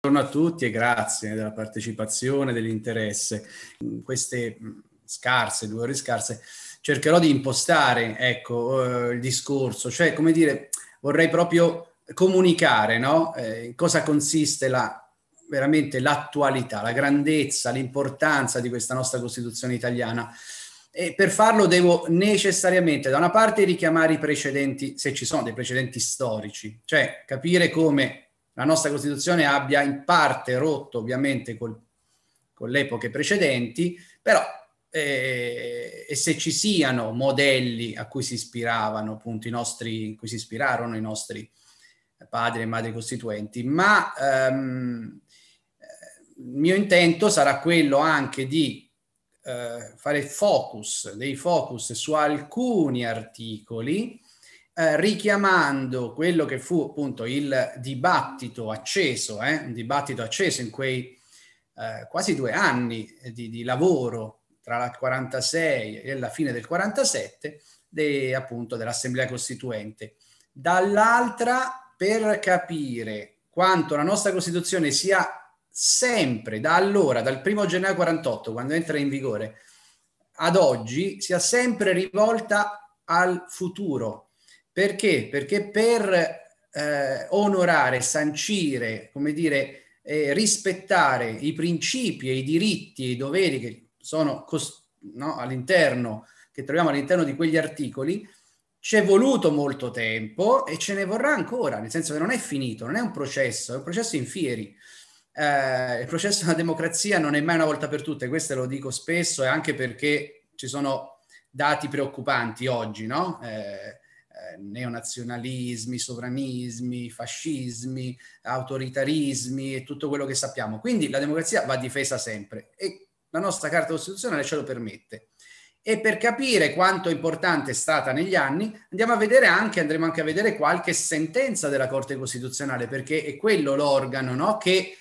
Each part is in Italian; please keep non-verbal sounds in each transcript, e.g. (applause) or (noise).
Buongiorno a tutti e grazie della partecipazione, dell'interesse. In queste scarse, due ore scarse, cercherò di impostare, ecco, eh, il discorso, cioè, come dire, vorrei proprio comunicare, no? Eh, cosa consiste la, veramente l'attualità, la grandezza, l'importanza di questa nostra Costituzione italiana. E per farlo devo necessariamente, da una parte, richiamare i precedenti, se ci sono dei precedenti storici, cioè capire come la nostra Costituzione abbia in parte rotto ovviamente col, con le epoche precedenti, però eh, e se ci siano modelli a cui si ispiravano appunto i nostri, cui si ispirarono i nostri padri e madri costituenti, ma ehm, il mio intento sarà quello anche di eh, fare focus, dei focus su alcuni articoli eh, richiamando quello che fu appunto il dibattito acceso, eh, un dibattito acceso in quei eh, quasi due anni di, di, lavoro tra il 46 e la fine del 47 de, appunto dell'Assemblea Costituente. Dall'altra per capire quanto la nostra Costituzione sia sempre da allora, dal primo gennaio 48, quando entra in vigore, ad oggi, sia sempre rivolta al futuro, perché? Perché per eh, onorare, sancire, come dire, eh, rispettare i principi e i diritti e i doveri che sono cost- no, all'interno, che troviamo all'interno di quegli articoli, ci è voluto molto tempo e ce ne vorrà ancora, nel senso che non è finito, non è un processo, è un processo in fieri. Eh, il processo della democrazia non è mai una volta per tutte, questo lo dico spesso e anche perché ci sono dati preoccupanti oggi, no? Eh, neonazionalismi, sovranismi, fascismi, autoritarismi e tutto quello che sappiamo. Quindi la democrazia va difesa sempre e la nostra Carta Costituzionale ce lo permette. E per capire quanto importante è stata negli anni, andiamo a vedere anche, andremo anche a vedere qualche sentenza della Corte Costituzionale, perché è quello l'organo no, che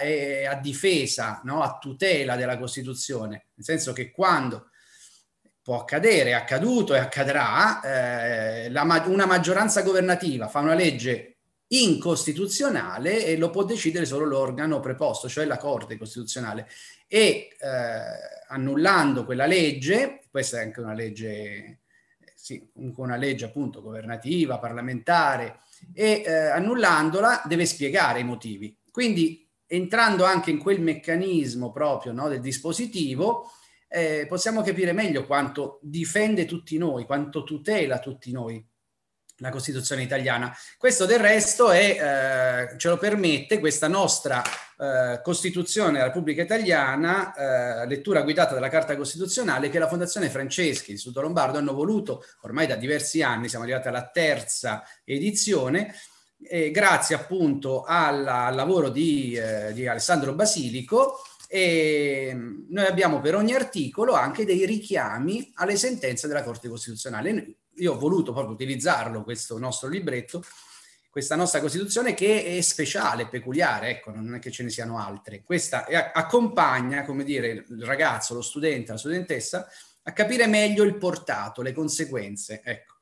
eh, è a difesa, no, a tutela della Costituzione, nel senso che quando può accadere, è accaduto e accadrà, eh, la, una maggioranza governativa fa una legge incostituzionale e lo può decidere solo l'organo preposto, cioè la Corte Costituzionale. E eh, annullando quella legge, questa è anche una legge, sì, una legge appunto governativa, parlamentare, e eh, annullandola deve spiegare i motivi. Quindi entrando anche in quel meccanismo proprio no, del dispositivo, eh, possiamo capire meglio quanto difende tutti noi, quanto tutela tutti noi la Costituzione italiana. Questo del resto è, eh, ce lo permette questa nostra eh, Costituzione della Repubblica Italiana, eh, lettura guidata dalla Carta Costituzionale, che la Fondazione Franceschi, l'Istituto Lombardo, hanno voluto ormai da diversi anni, siamo arrivati alla terza edizione, grazie appunto alla, al lavoro di, eh, di Alessandro Basilico, e noi abbiamo per ogni articolo anche dei richiami alle sentenze della Corte Costituzionale. Io ho voluto proprio utilizzarlo, questo nostro libretto, questa nostra Costituzione che è speciale, peculiare, ecco, non è che ce ne siano altre. Questa accompagna, come dire, il ragazzo, lo studente, la studentessa a capire meglio il portato, le conseguenze, ecco.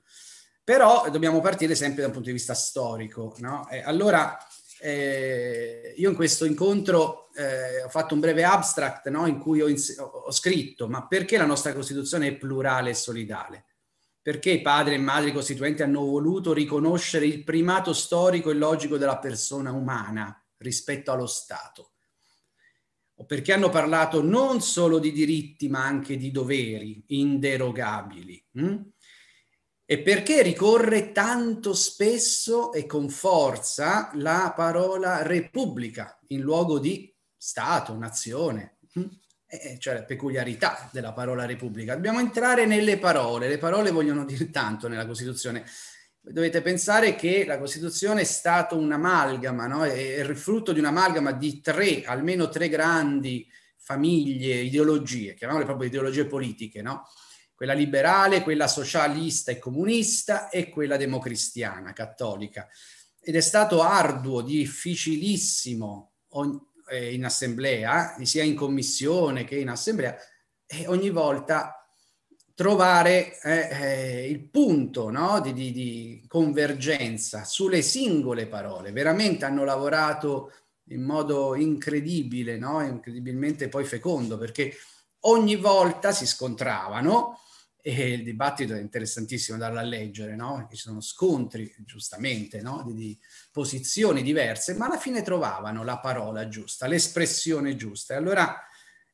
Però dobbiamo partire sempre da un punto di vista storico, no? E allora eh, io in questo incontro eh, ho fatto un breve abstract no, in cui ho, ins- ho, scritto ma perché la nostra Costituzione è plurale e solidale? Perché i padri e madri costituenti hanno voluto riconoscere il primato storico e logico della persona umana rispetto allo Stato? O perché hanno parlato non solo di diritti ma anche di doveri inderogabili? Hm? E perché ricorre tanto spesso e con forza la parola repubblica in luogo di Stato, nazione? Hm? cioè la peculiarità della parola repubblica. Dobbiamo entrare nelle parole. Le parole vogliono dire tanto nella Costituzione. Dovete pensare che la Costituzione è stato un'amalgama, no? è il frutto di un'amalgama di tre, almeno tre grandi famiglie, ideologie, chiamiamole proprio ideologie politiche, no? Quella liberale, quella socialista e comunista e quella democristiana, cattolica. Ed è stato arduo, difficilissimo eh, in assemblea, sia in commissione che in assemblea, e ogni volta trovare eh, eh, il punto no? di, di, di, convergenza sulle singole parole. Veramente hanno lavorato in modo incredibile, no? incredibilmente poi fecondo, perché ogni volta si scontravano e il dibattito è interessantissimo da leggere, no? Ci sono scontri, giustamente, no? di, di, posizioni diverse, ma alla fine trovavano la parola giusta, l'espressione giusta. E allora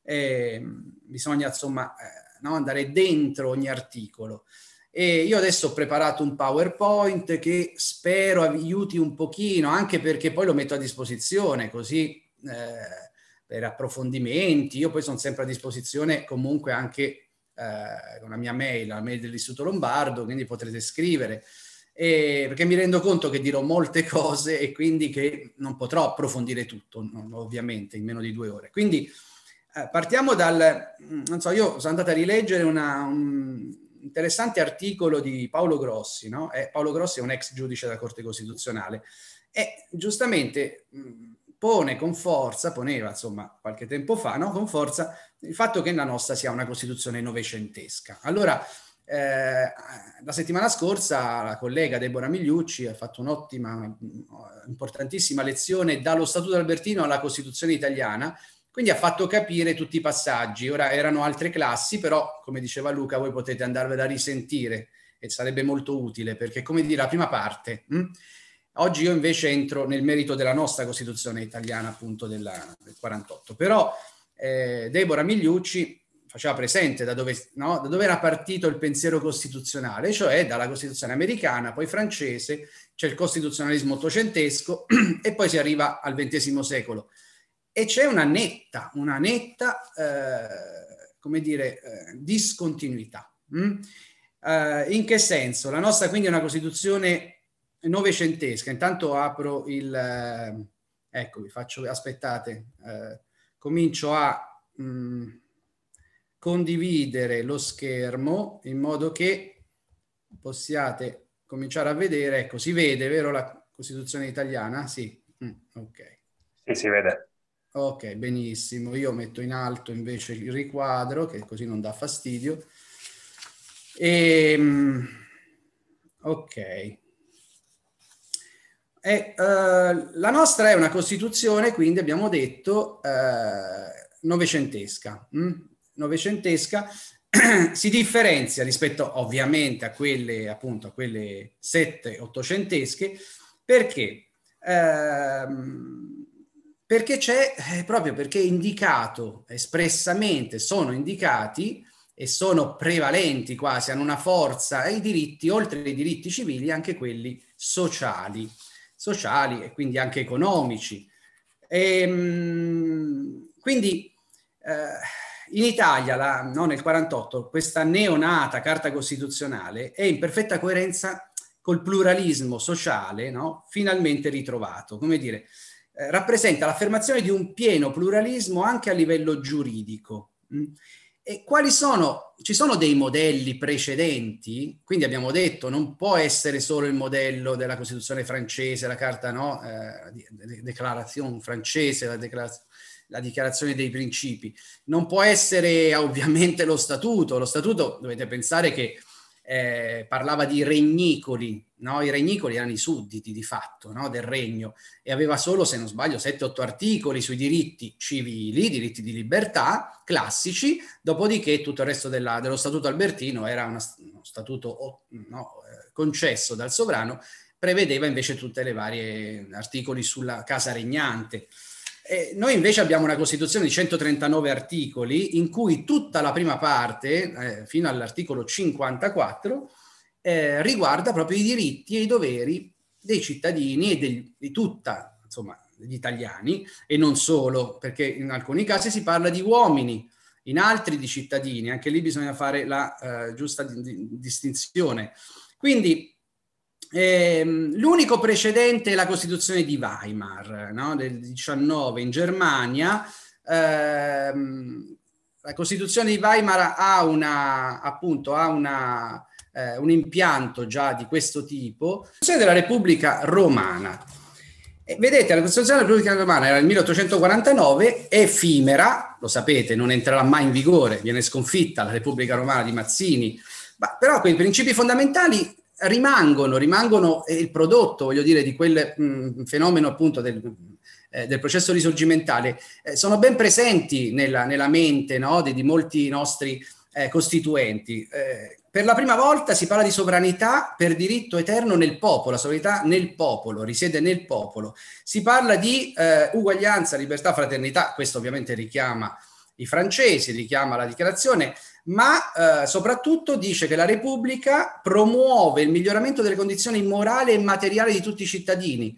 eh, bisogna, insomma, eh, no? andare dentro ogni articolo. E io adesso ho preparato un PowerPoint che spero aiuti un pochino, anche perché poi lo metto a disposizione, così eh, per approfondimenti. Io poi sono sempre a disposizione comunque anche eh, la mia mail, la mail dell'Istituto Lombardo, quindi potrete scrivere. E, perché mi rendo conto che dirò molte (laughs) cose e quindi che non potrò approfondire tutto, ovviamente, in meno di due ore. Quindi eh, partiamo dal, mm, non so, io sono andato a rileggere una, un interessante articolo di Paolo Grossi, no? Eh, Paolo Grossi è un ex giudice della Corte Costituzionale e giustamente mm, pone con forza, poneva insomma qualche tempo fa, no? con forza il fatto che la nostra sia una Costituzione novecentesca. Allora, eh, la settimana scorsa la collega Deborah Migliucci ha fatto un'ottima, importantissima lezione dallo Statuto Albertino alla Costituzione italiana, quindi ha fatto capire tutti i passaggi. Ora erano altre classi, però come diceva Luca, voi potete andarvela a risentire e sarebbe molto utile perché, come dire, la prima parte. Hm? Oggi io invece entro nel merito della nostra Costituzione italiana, appunto della, del 48. Però eh, Deborah Migliucci faceva presente da dove, no, da dove, era partito il pensiero costituzionale, cioè dalla Costituzione americana, poi francese, c'è il costituzionalismo ottocentesco (clears throat) e poi si arriva al XX secolo. E c'è una netta, una netta, eh, come dire, eh, discontinuità. Mm? Uh, in che senso? La nostra quindi è una Costituzione novecentesca. Intanto apro il... Eh, ecco, vi faccio... Aspettate. Comincio a mh, mm, condividere lo schermo in modo che possiate cominciare a vedere, ecco, si vede, vero, la Costituzione italiana? Sì, mm, ok. Sì, si vede. Ok, benissimo. Io metto in alto invece il riquadro, che così non dà fastidio. E, ehm, ok. E, uh, la nostra è una Costituzione, quindi abbiamo detto, uh, novecentesca. Mm? Novecentesca (clears throat) si differenzia rispetto ovviamente a quelle, appunto, a quelle sette ottocentesche, perché? Uh, perché c'è, eh, proprio perché indicato espressamente, sono indicati e sono prevalenti quasi, hanno una forza, i diritti, oltre ai diritti civili, anche quelli sociali sociali e quindi anche economici. E, ehm, quindi eh, in Italia, la, no, nel 48, questa neonata Carta Costituzionale è in perfetta coerenza col pluralismo sociale, no, finalmente ritrovato. Come dire, eh, rappresenta l'affermazione di un pieno pluralismo anche a livello giuridico. Mh? E quali sono? Ci sono dei modelli precedenti? Quindi abbiamo detto non può essere solo il modello della Costituzione francese, la carta no, eh, declarazione francese, la, declarazio, la, dichiarazione dei principi. Non può essere (laughs) ovviamente lo statuto. Lo statuto dovete pensare che eh, parlava di regnicoli, no? i regnicoli erano i sudditi di fatto no? del regno e aveva solo, se non sbaglio, 7-8 articoli sui diritti civili, diritti di libertà classici, dopodiché tutto il resto della, dello statuto albertino era una, uno statuto no, eh, concesso dal sovrano, prevedeva invece tutte le varie articoli sulla casa regnante. Eh, noi invece abbiamo una Costituzione di 139 articoli in cui tutta la prima parte, eh, fino all'articolo 54, eh, riguarda proprio i diritti e i doveri dei cittadini e del, di tutta, insomma, degli italiani e non solo, perché in alcuni casi si parla di uomini, in altri di cittadini, anche lì bisogna fare la eh, giusta di, di, distinzione. Quindi Ehm, l'unico precedente è la Costituzione di Weimar no? del 19 in Germania. Ehm, la Costituzione di Weimar ha, una, appunto, ha una, eh, un impianto già di questo tipo. La Costituzione della Repubblica Romana. E vedete, la Costituzione della Repubblica Romana era del 1849, effimera, lo sapete, non entrerà mai in vigore, viene sconfitta la Repubblica Romana di Mazzini, ma però quei principi fondamentali rimangono, rimangono il prodotto, voglio dire, di quel mh, fenomeno appunto del, eh, del processo risorgimentale eh, sono ben presenti nella, nella mente no, di, di, molti nostri eh, costituenti. Eh, per la prima volta si parla di sovranità per diritto eterno nel popolo, la sovranità nel popolo, risiede nel popolo. Si parla di eh, uguaglianza, libertà, fraternità, questo ovviamente richiama i francesi, richiama la dichiarazione, ma eh, soprattutto dice che la Repubblica promuove il miglioramento delle condizioni morali e materiali di tutti i cittadini.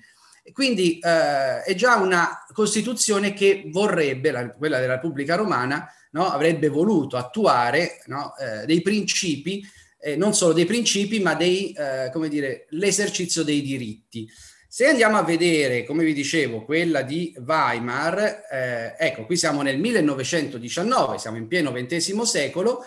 Quindi eh, è già una Costituzione che vorrebbe, la, quella della Repubblica Romana, no, avrebbe voluto attuare no, eh, dei principi, eh, non solo dei principi, ma dei, eh, dei diritti. Se andiamo a vedere, come vi dicevo, quella di Weimar, eh, ecco, qui siamo nel 1919, siamo in pieno XX secolo,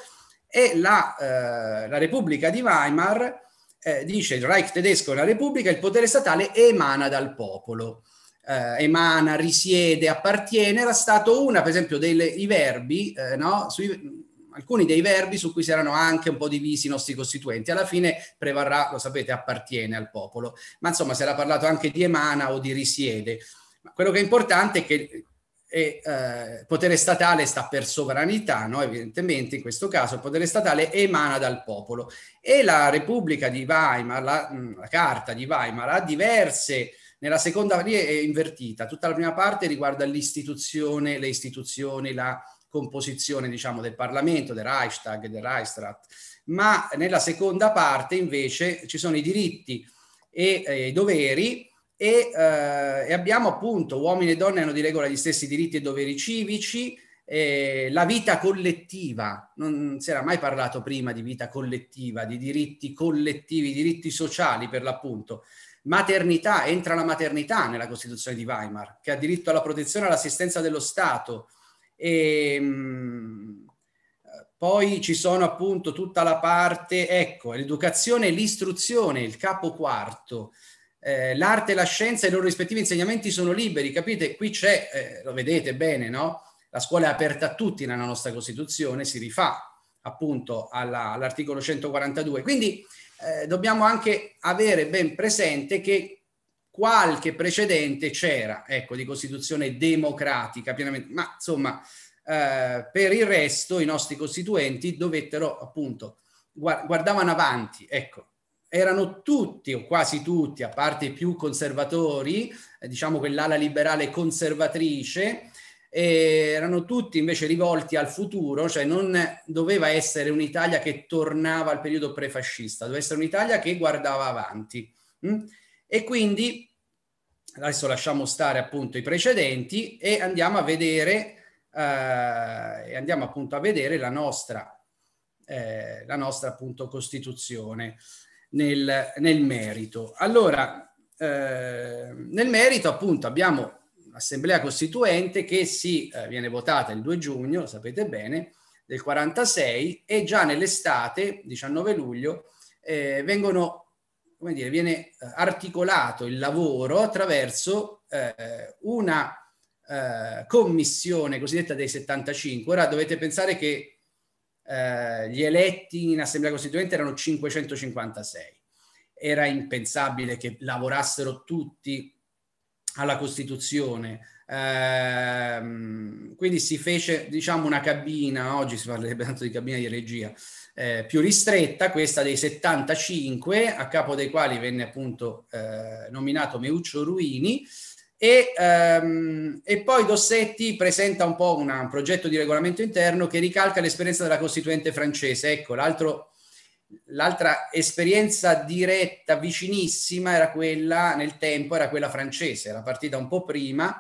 e la, eh, la Repubblica di Weimar eh, dice il Reich tedesco è una repubblica, il potere statale emana dal popolo. Eh, emana, risiede, appartiene, era stato una, per esempio, dei verbi, eh, no? Sui, alcuni dei verbi su cui si erano anche un po' divisi i nostri costituenti. Alla fine prevarrà, lo sapete, appartiene al popolo. Ma insomma, si era parlato anche di emana o di risiede. Ma quello che è importante è che il eh, potere statale sta per sovranità, no? evidentemente in questo caso il potere statale emana dal popolo e la Repubblica di Weimar, la, la Carta di Weimar ha diverse nella seconda è invertita, tutta la prima parte riguarda l'istituzione, le istituzioni, la composizione diciamo del Parlamento, del Reichstag, del Reichsrat, ma nella seconda parte invece ci sono i diritti e eh, i doveri e, eh, e, abbiamo appunto uomini e donne hanno di regola gli stessi diritti e doveri civici, eh, la vita collettiva, non si era mai parlato prima di vita collettiva, di diritti collettivi, diritti sociali per l'appunto. Maternità, entra la maternità nella Costituzione di Weimar, che ha diritto alla protezione e all'assistenza dello Stato, e, ehm, poi ci sono appunto tutta la parte, ecco, l'educazione e l'istruzione, il capo quarto, eh, l'arte e la scienza e i loro rispettivi insegnamenti sono liberi, capite? Qui c'è, eh, lo vedete bene, no? La scuola è aperta a tutti nella nostra Costituzione, si rifà appunto alla, all'articolo 142. Quindi eh, dobbiamo anche avere ben presente che qualche precedente c'era, ecco, di Costituzione democratica, pienamente, ma insomma, eh, per il resto i nostri costituenti dovettero appunto guardavano avanti, ecco, erano tutti o quasi tutti, a parte i più conservatori, eh, diciamo quell'ala liberale conservatrice, erano tutti invece rivolti al futuro, cioè non doveva essere un'Italia che tornava al periodo prefascista, doveva essere un'Italia che guardava avanti. Mm? E quindi adesso lasciamo stare appunto i precedenti e andiamo a vedere, eh, andiamo appunto a vedere la nostra, eh, la nostra appunto Costituzione nel, nel merito. Allora, eh, nel merito appunto abbiamo l'Assemblea Costituente che si eh, viene votata il 2 giugno, sapete bene, del 46 e già nell'estate, 19 luglio, eh, vengono come dire, viene eh, articolato il lavoro attraverso eh, una eh, commissione cosiddetta dei 75. Ora dovete pensare che eh, gli eletti in Assemblea Costituente erano 556. Era impensabile che lavorassero tutti alla Costituzione. Eh, quindi si fece, diciamo, una cabina, oggi si parlerebbe tanto di cabina di regia, eh, più ristretta, questa dei 75, a capo dei quali venne appunto eh, nominato Meuccio Ruini, e, ehm, e, poi Dossetti presenta un po' una, un progetto di regolamento interno che ricalca l'esperienza della Costituente francese. Ecco, l'altra esperienza diretta, vicinissima, era quella nel tempo, era quella francese, era partita un po' prima,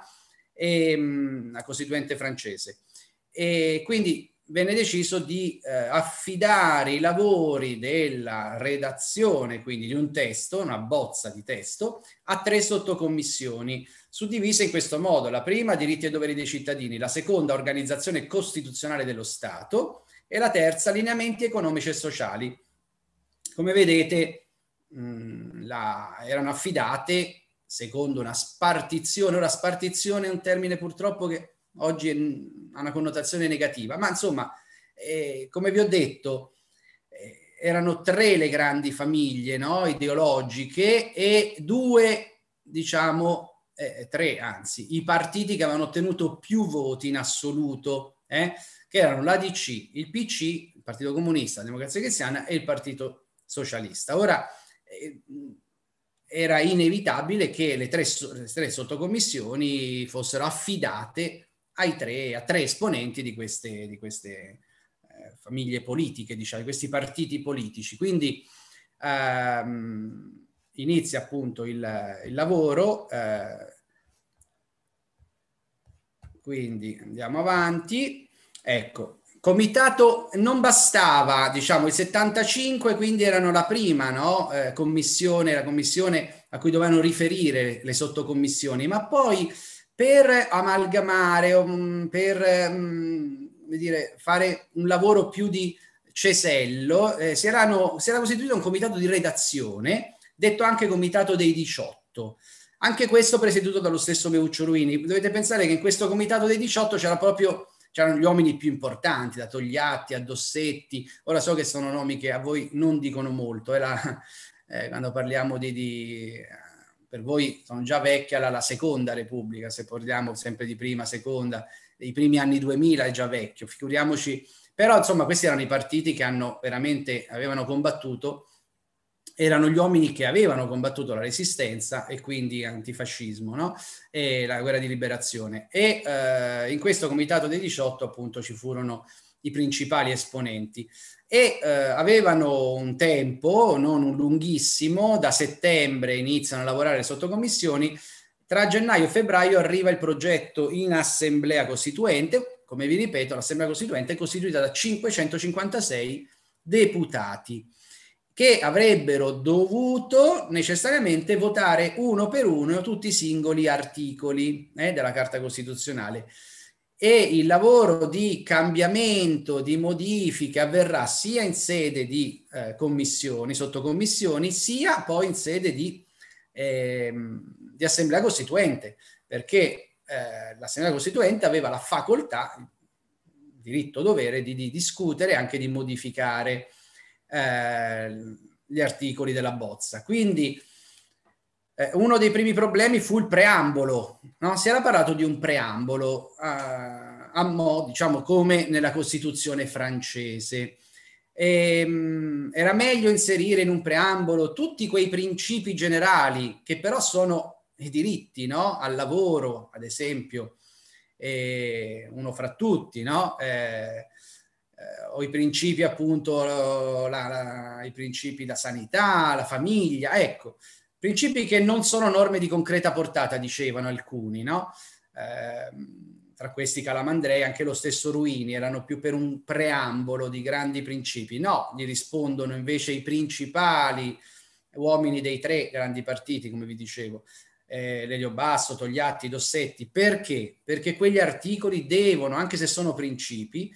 e, ehm, la Costituente francese. E quindi venne deciso di eh, affidare i lavori della redazione, quindi di un testo, una bozza di testo, a tre sottocommissioni, suddivise in questo modo. La prima, diritti e doveri dei cittadini, la seconda, organizzazione costituzionale dello Stato e la terza, lineamenti economici e sociali. Come vedete, mh, mm, la, erano affidate secondo una spartizione. Ora, spartizione è un termine purtroppo che oggi ha una connotazione negativa, ma insomma, eh, come vi ho detto, eh, erano tre le grandi famiglie no? ideologiche e due, diciamo, eh, tre anzi, i partiti che avevano ottenuto più voti in assoluto, eh, che erano l'ADC, il PC, il Partito Comunista, la Democrazia Cristiana e il Partito Socialista. Ora, eh, era inevitabile che le tre, le tre, sottocommissioni fossero affidate ai tre, a tre esponenti di queste, di queste eh, famiglie politiche, diciamo, di questi partiti politici. Quindi ehm, inizia appunto il, il lavoro. Eh, quindi andiamo avanti. Ecco, Comitato non bastava, diciamo, il 75, quindi erano la prima no? eh, commissione, la commissione a cui dovevano riferire le sottocommissioni, ma poi per amalgamare, um, per um, dire, fare un lavoro più di cesello, eh, si, erano, si era costituito un comitato di redazione, detto anche comitato dei 18. Anche questo presieduto dallo stesso Meuccio Ruini. Dovete pensare che in questo comitato dei 18 c'era proprio c'erano gli uomini più importanti, da Togliatti a Dossetti, ora so che sono nomi che a voi non dicono molto, la, eh, quando parliamo di, di, per voi sono già vecchia la, la, seconda Repubblica, se parliamo sempre di prima, seconda, dei primi anni 2000 è già vecchio, figuriamoci, però insomma questi erano i partiti che hanno veramente, avevano combattuto erano gli uomini che avevano combattuto la resistenza e quindi antifascismo no? e la guerra di liberazione. E eh, in questo comitato dei 18 appunto ci furono i principali esponenti. E eh, avevano un tempo, non un lunghissimo, da settembre iniziano a lavorare le sottocommissioni, tra gennaio e febbraio arriva il progetto in assemblea costituente, come vi ripeto l'assemblea costituente è costituita da 556 deputati che avrebbero dovuto necessariamente votare uno per uno tutti i singoli articoli eh, della Carta Costituzionale e il lavoro di cambiamento, di modifica avverrà sia in sede di eh, commissioni, sottocommissioni, sia poi in sede di, eh, di assemblea costituente, perché eh, l'assemblea costituente aveva la facoltà, diritto dovere di, di discutere e anche di modificare eh, gli articoli della bozza. Quindi eh, uno dei primi problemi fu il preambolo. No? Si era parlato di un preambolo eh, a mo', diciamo, come nella Costituzione francese. E, ehm, mh, era meglio inserire in un preambolo tutti quei principi generali che però sono i diritti no? al lavoro, ad esempio, e uno fra tutti, no? Eh, eh, o i principi appunto, la, la, i principi la sanità, la famiglia, ecco, principi che non sono norme di concreta portata, dicevano alcuni, no? Eh, tra questi Calamandrei, anche lo stesso Ruini, erano più per un preambolo di grandi principi. No, gli rispondono invece i principali uomini dei tre grandi partiti, come vi dicevo, eh, Lelio Basso, Togliatti, Dossetti. Perché? Perché quegli articoli devono, anche se sono principi,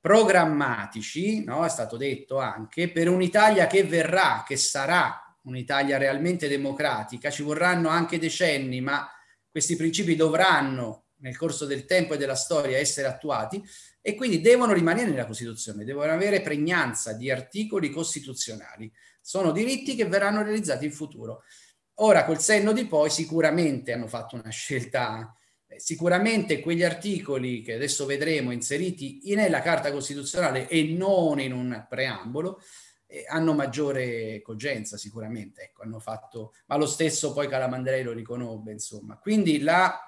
programmatici, no? è stato detto anche, per un'Italia che verrà, che sarà un'Italia realmente democratica, ci vorranno anche decenni, ma questi principi dovranno nel corso del tempo e della storia essere attuati e quindi devono rimanere nella Costituzione, devono avere pregnanza di articoli costituzionali. Sono diritti che verranno realizzati in futuro. Ora, col senno di poi, sicuramente hanno fatto una scelta sicuramente quegli articoli che adesso vedremo inseriti nella Carta Costituzionale e non in un preambolo eh, hanno maggiore cogenza sicuramente, ecco, hanno fatto, ma lo stesso poi Calamandrei lo riconobbe, insomma. Quindi la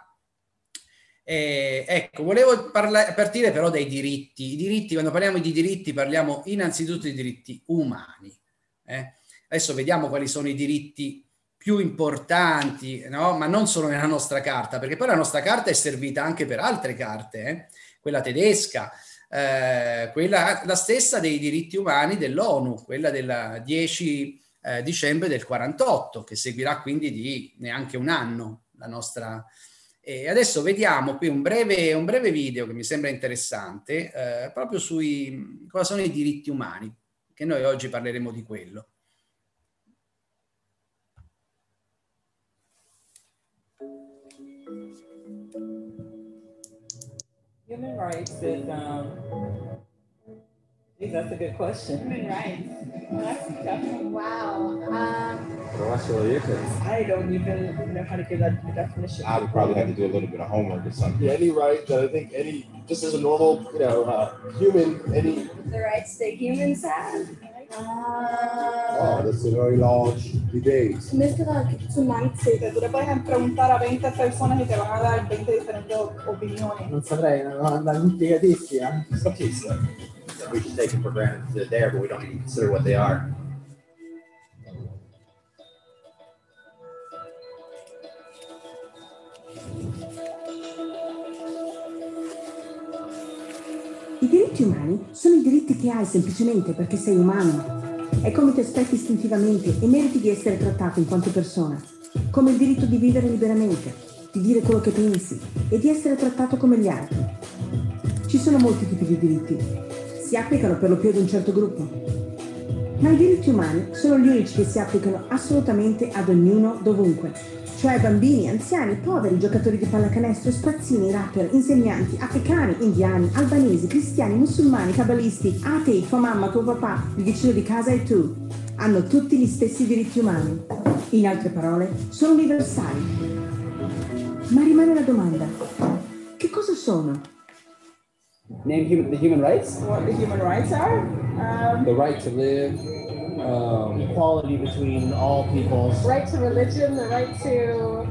eh, ecco, volevo parla- partire però dai diritti. I diritti, quando parliamo di diritti, parliamo innanzitutto di diritti umani. Eh? Adesso vediamo quali sono i diritti più importanti, no? ma non solo nella nostra carta, perché poi la nostra carta è servita anche per altre carte, eh? quella tedesca, eh, quella la stessa dei diritti umani dell'ONU, quella del 10 eh, dicembre del 48, che seguirà quindi di neanche un anno la nostra. E adesso vediamo qui un breve, un breve video che mi sembra interessante, eh, proprio sui cosa sono i diritti umani, che noi oggi parleremo di quello. Human rights is um, think That's a good question. Human rights. Well, that's definitely wow. Um, What's your I don't even know how to give that definition. I would probably have to do a little bit of homework or something. Yeah, any right that I think any, just as a normal, you know, uh, human, any. the rights that humans have. Oh, Uh, that's a very large debate. Mr. Tonight, Sí, te, tú le puedes preguntar a 20 personas y te van a dar 20 diferentes op- opiniones. Non saprei, è una domanda complicatissima. Some cases that that we should take it for granted that they're there, but we don't even consider what they are. Diritti umani sono i diritti che hai semplicemente perché sei umano. È come ti aspetti istintivamente e meriti di essere trattato in quanto persona. Come il diritto di vivere liberamente, di dire quello che pensi e di essere trattato come gli altri. Ci sono molti tipi di diritti. Si applicano per lo più ad un certo gruppo. Ma i diritti umani sono gli unici che si applicano assolutamente ad ognuno dovunque, cioè bambini, anziani, poveri, giocatori di pallacanestro, spazzini, rapper, insegnanti, africani, indiani, albanesi, cristiani, musulmani, cabalisti, atei, tua mamma, tuo papà, il vicino di casa e tu. Hanno tutti gli stessi diritti umani. In altre parole, sono universali. Ma rimane la domanda, che cosa sono? Name human, the human rights. What the human rights are? Um, The right to live. Um, Equality between all peoples. right to religion, the right to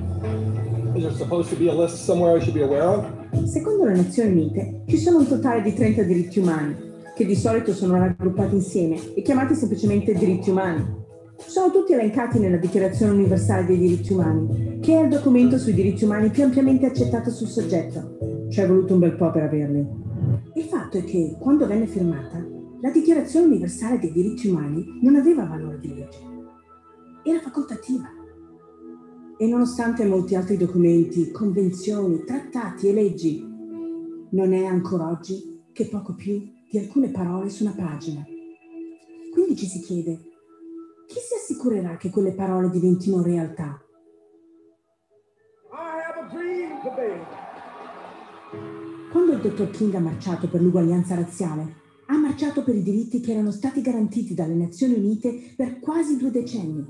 Is there supposed to be a list somewhere I should be aware of? Secondo le Nazioni Unite ci sono un totale di 30 diritti umani, che di solito sono raggruppati insieme e chiamati semplicemente diritti umani. Sono tutti elencati nella Dichiarazione universale dei diritti umani, che è il documento sui diritti umani più ampiamente accettato sul soggetto. Ci è voluto un bel po' per averli. Il fatto è che, quando venne firmata, la Dichiarazione universale dei diritti umani non aveva valore di legge. Era facoltativa. E nonostante molti altri documenti, convenzioni, trattati e leggi, non è ancora oggi che poco più di alcune parole su una pagina. Quindi ci si chiede, chi si assicurerà che quelle parole diventino realtà? Quando il dottor King ha marciato per l'uguaglianza razziale, ha marciato per i diritti che erano stati garantiti dalle Nazioni Unite per quasi due decenni.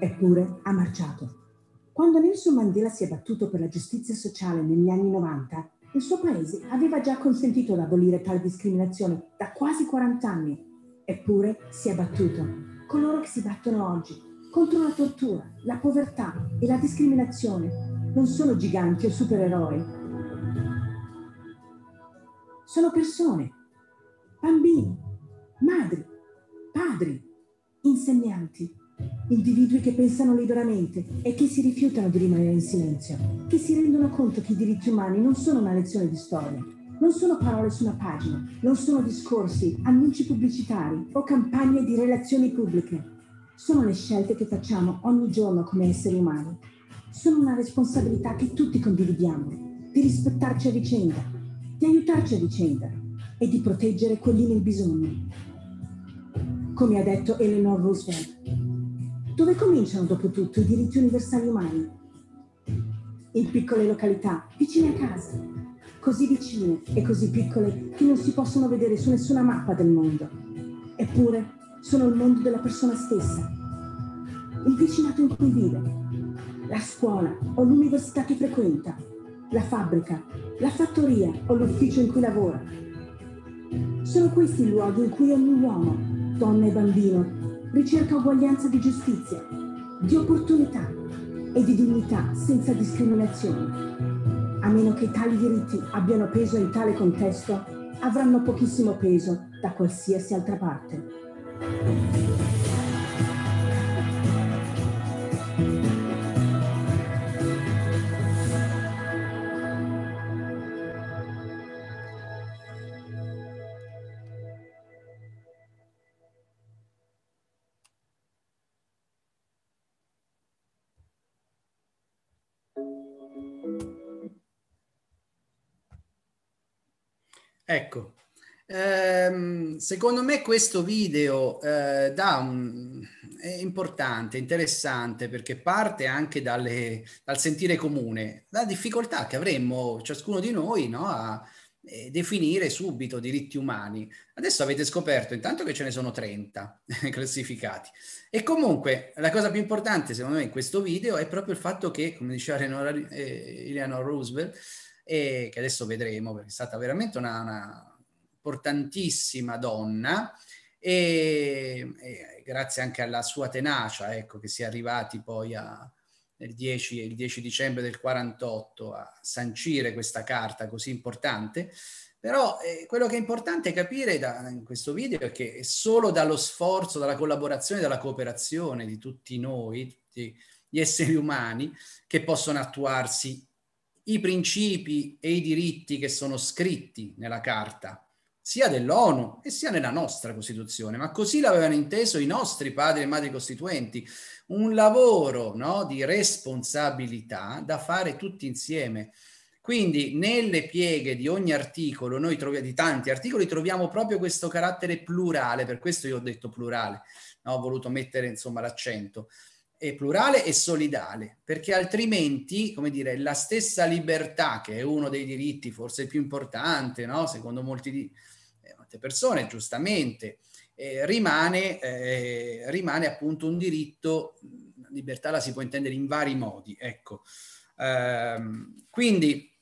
Eppure ha marciato. Quando Nelson Mandela si è battuto per la giustizia sociale negli anni 90, il suo paese aveva già consentito di abolire tale discriminazione da quasi 40 anni. Eppure si è battuto. Coloro che si battono oggi contro la tortura, la povertà e la discriminazione non sono giganti o supereroi, sono persone, bambini, madri, padri, insegnanti, individui che pensano liberamente e che si rifiutano di rimanere in silenzio, che si rendono conto che i diritti umani non sono una lezione di storia, non sono parole su una pagina, non sono discorsi, annunci pubblicitari o campagne di relazioni pubbliche. Sono le scelte che facciamo ogni giorno come esseri umani. Sono una responsabilità che tutti condividiamo, di rispettarci a vicenda, di aiutarci a vicenda e di proteggere quelli nel bisogno. Come ha detto Eleanor Roosevelt, dove cominciano dopo tutto i diritti universali umani? In piccole località, vicine a casa, così vicine e così piccole che non si possono vedere su nessuna mappa del mondo. Eppure sono il mondo della persona stessa, il vicinato in cui vive, la scuola o l'università che frequenta, la fabbrica, la fattoria o l'ufficio in cui lavora. Sono questi i luoghi in cui ogni uomo, donna e bambino ricerca uguaglianza di giustizia, di opportunità e di dignità senza discriminazione. A meno che tali diritti abbiano peso in tale contesto, avranno pochissimo peso da qualsiasi altra parte. Ecco, ehm, secondo me questo video eh, un, è importante, interessante perché parte anche dalle, dal sentire comune, la difficoltà che avremmo ciascuno di noi no, a, eh, definire subito diritti umani. Adesso avete scoperto intanto che ce ne sono 30 (laughs) classificati. E comunque la cosa più importante secondo me in questo video è proprio il fatto che, come diceva Eleanor, eh, Roosevelt, eh, che adesso vedremo perché è stata veramente una, una importantissima donna, e, e, grazie anche alla sua tenacia, ecco, che si è arrivati poi a, nel 10, il 10 dicembre del 48 a sancire questa carta così importante. Però eh, quello che è importante capire da, in questo video è che è solo dallo sforzo, dalla collaborazione, dalla cooperazione di tutti noi, tutti gli esseri umani, che possono attuarsi i principi e i diritti che sono scritti nella carta sia dell'ONU e sia nella nostra Costituzione, ma così l'avevano inteso i nostri padri e madri costituenti, un lavoro no, di responsabilità da fare tutti insieme. Quindi nelle pieghe di ogni articolo, noi troviamo, di tanti articoli, troviamo proprio questo carattere plurale, per questo io ho detto plurale, no, ho voluto mettere insomma l'accento, è plurale e solidale, perché altrimenti, come dire, la stessa libertà, che è uno dei diritti forse più importanti, no? secondo molti di, molte persone, giustamente, eh, rimane, eh, rimane appunto un diritto, libertà la si può intendere in vari modi, ecco. Ehm, quindi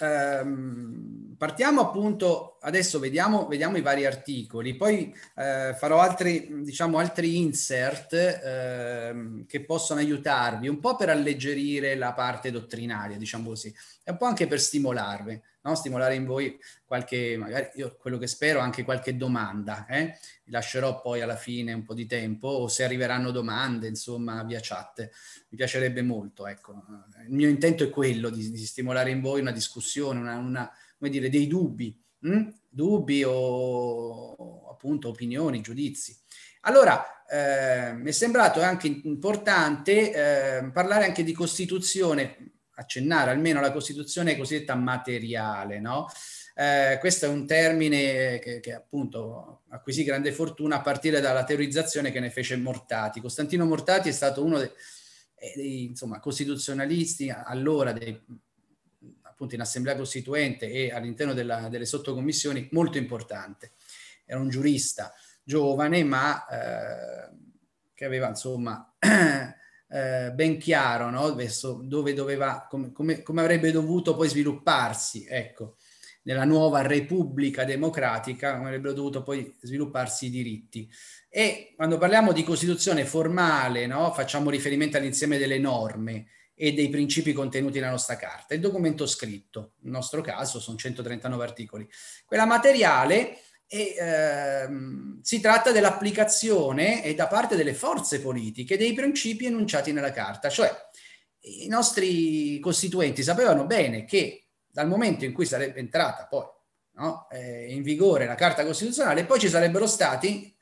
ehm, partiamo appunto, adesso vediamo, vediamo, i vari articoli, poi eh, farò altri, diciamo, altri insert ehm, che possono aiutarvi un po' per alleggerire la parte dottrinaria, diciamo così, e un po' anche per stimolarvi no? stimolare in voi qualche, magari io quello che spero, anche qualche domanda. Eh? Vi lascerò poi alla fine un po' di tempo o se arriveranno domande, insomma, via chat. Mi piacerebbe molto, ecco. Il mio intento è quello di, di stimolare in voi una discussione, una, una, come dire, dei dubbi, hm? dubbi o appunto opinioni, giudizi. Allora, eh, mi è sembrato anche importante eh, parlare anche di Costituzione, accennare almeno alla Costituzione cosiddetta materiale, no? Eh, questo è un termine che, che, appunto acquisì grande fortuna a partire dalla teorizzazione che ne fece Mortati. Costantino Mortati è stato uno dei, eh, dei insomma, costituzionalisti allora dei, appunto in assemblea costituente e all'interno della, delle sottocommissioni molto importante. Era un giurista giovane ma eh, che aveva insomma (clears throat) eh, ben chiaro no? verso dove doveva, come, come, come, avrebbe dovuto poi svilupparsi, ecco, nella nuova Repubblica Democratica, come avrebbero dovuto poi svilupparsi i diritti. E quando parliamo di Costituzione formale, no? facciamo riferimento all'insieme delle norme e dei principi contenuti nella nostra carta. Il documento scritto, nel nostro caso sono 139 articoli. Quella materiale e ehm, si tratta dell'applicazione e da parte delle forze politiche dei principi enunciati nella Carta, cioè i nostri costituenti sapevano bene che dal momento in cui sarebbe entrata poi no, eh, in vigore la Carta Costituzionale, poi ci sarebbero stati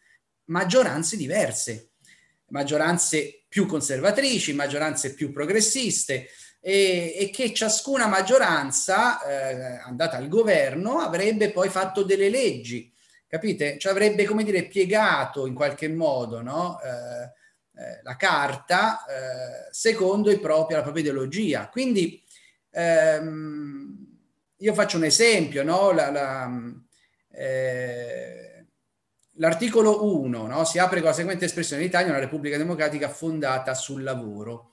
maggioranze diverse, maggioranze più conservatrici, maggioranze più progressiste, e, e, che ciascuna maggioranza eh, andata al governo avrebbe poi fatto delle leggi capite? Ci avrebbe, come dire, piegato in qualche modo no? eh, eh, la carta eh, secondo propri, la propria ideologia. Quindi ehm, io faccio un esempio, no? la, la, eh, l'articolo 1 no? si apre con la seguente espressione, l'Italia è una Repubblica Democratica fondata sul lavoro.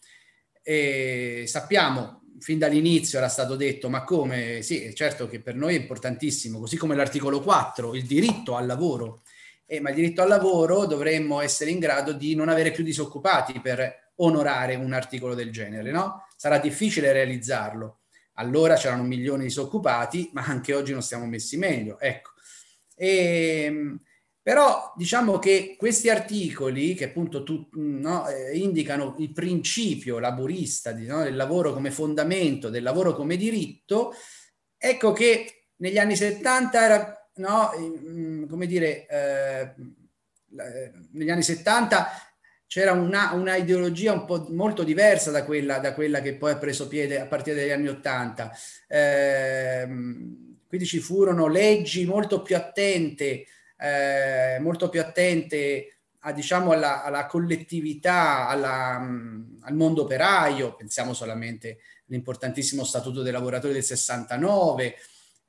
E sappiamo fin dall'inizio era stato detto, ma come? Sì, certo che per noi è importantissimo, così come l'articolo 4, il diritto al lavoro. Eh, ma il diritto al lavoro dovremmo essere in grado di non avere più disoccupati per onorare un articolo del genere, no? Sarà difficile realizzarlo. Allora c'erano milioni di disoccupati, ma anche oggi non stiamo messi meglio. Ecco. E, ehm, però diciamo che questi articoli che appunto tu, no, eh, indicano il principio laburista di, no, del lavoro come fondamento, del lavoro come diritto, ecco che negli anni 70 era, no, mm, come dire, eh, negli anni 70 c'era una, una, ideologia un po' molto diversa da quella, da quella che poi ha preso piede a partire dagli anni 80. Eh, quindi ci furono leggi molto più attente eh, molto più attente a, diciamo, alla, alla collettività, alla, mh, al mondo operaio, pensiamo solamente all'importantissimo Statuto dei lavoratori del 69,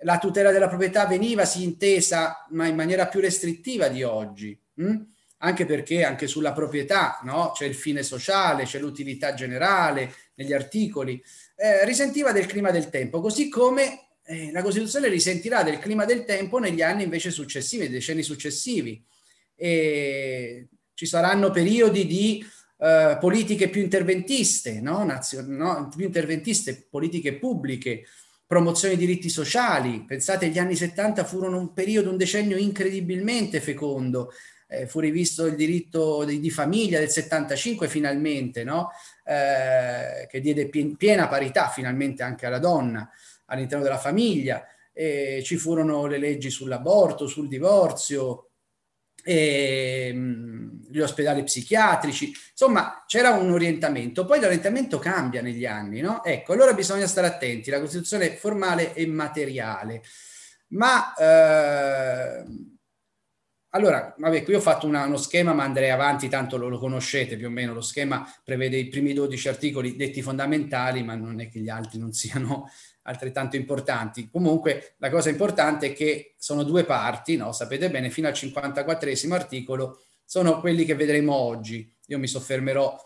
la tutela della proprietà veniva sì intesa, ma in maniera più restrittiva di oggi. Mh? Anche perché anche sulla proprietà no? c'è il fine sociale, c'è l'utilità generale negli articoli, eh, risentiva del clima del tempo, così come eh, la Costituzione risentirà del clima del tempo negli anni invece successivi, decenni successivi. E ci saranno periodi di eh, politiche più interventiste, no? Nazio- no? più interventiste, politiche pubbliche, promozione di diritti sociali. Pensate, gli anni 70 furono un periodo, un decennio incredibilmente fecondo. Eh, fu rivisto il diritto di, di famiglia del 75 finalmente, no? eh, che diede pien- piena parità finalmente anche alla donna all'interno della famiglia. Eh, ci furono le leggi sull'aborto, sul divorzio, e, gli ospedali psichiatrici, insomma c'era un orientamento, poi l'orientamento cambia negli anni, no? Ecco, allora bisogna stare attenti, la Costituzione formale e materiale, ma eh, allora, vabbè, qui ho fatto una, uno schema, ma andrei avanti, tanto lo, lo, conoscete più o meno, lo schema prevede i primi 12 articoli detti fondamentali, ma non è che gli altri non siano altrettanto importanti. Comunque la cosa importante è che sono due parti, no? sapete bene, fino al 54 articolo sono quelli che vedremo oggi. Io mi soffermerò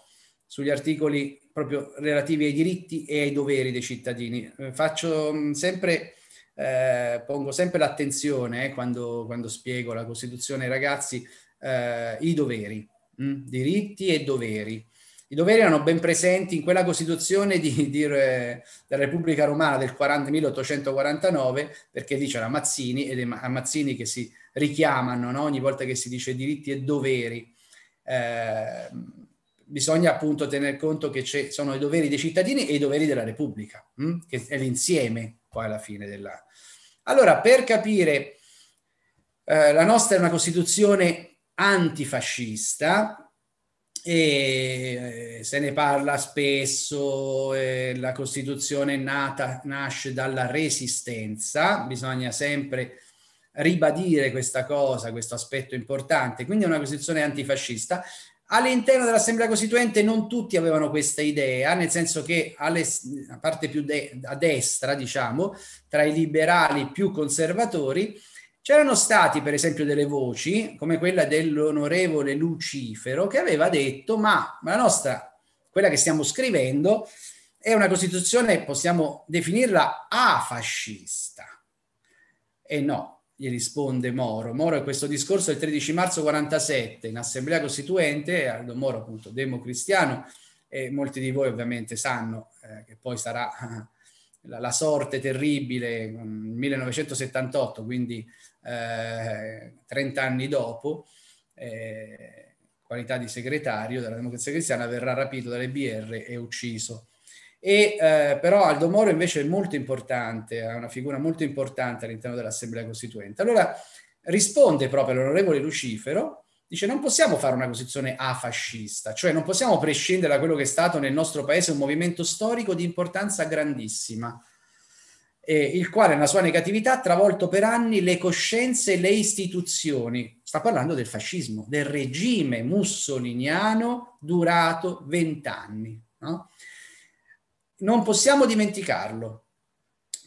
sugli articoli proprio relativi ai diritti e ai doveri dei cittadini. Eh, faccio mm, sempre, eh, pongo sempre l'attenzione eh, quando, quando, spiego la Costituzione ai ragazzi, eh, i doveri, mh? Mm, diritti e doveri. I doveri erano ben presenti in quella Costituzione di, di, della Repubblica Romana del 40, 1849, perché lì c'era Mazzini ed è Mazzini che si richiamano no? ogni volta che si dice diritti e doveri. Eh, bisogna appunto tener conto che ci sono i doveri dei cittadini e i doveri della Repubblica, hm? che è l'insieme poi alla fine della... Allora, per capire, eh, la nostra è una Costituzione antifascista, e eh, se ne parla spesso, eh, la Costituzione nata, nasce dalla resistenza, bisogna sempre ribadire questa cosa, questo aspetto importante, quindi è una Costituzione antifascista. All'interno dell'Assemblea Costituente non tutti avevano questa idea, nel senso che alle, a parte più de, a destra, diciamo, tra i liberali più conservatori, C'erano stati, per esempio, delle voci, come quella dell'onorevole Lucifero, che aveva detto, ma la nostra, quella che stiamo scrivendo, è una Costituzione, possiamo definirla afascista. E no, gli risponde Moro. Moro è questo discorso del 13 marzo 47 in Assemblea Costituente, Aldo Moro appunto democristiano, e molti di voi ovviamente sanno eh, che poi sarà la, la sorte terribile nel 1978, quindi eh, 30 anni dopo, eh, qualità di segretario della democrazia cristiana, verrà rapito dalle BR e ucciso. E, eh, però Aldo Moro invece è molto importante, è una figura molto importante all'interno dell'Assemblea Costituente. Allora risponde proprio l'onorevole Lucifero, dice non possiamo fare una Costituzione afascista, cioè non possiamo prescindere da quello che è stato nel nostro paese un movimento storico di importanza grandissima, eh, il quale nella sua negatività ha travolto per anni le coscienze e le istituzioni. Sta parlando del fascismo, del regime mussoliniano durato vent'anni. No? Non possiamo dimenticarlo,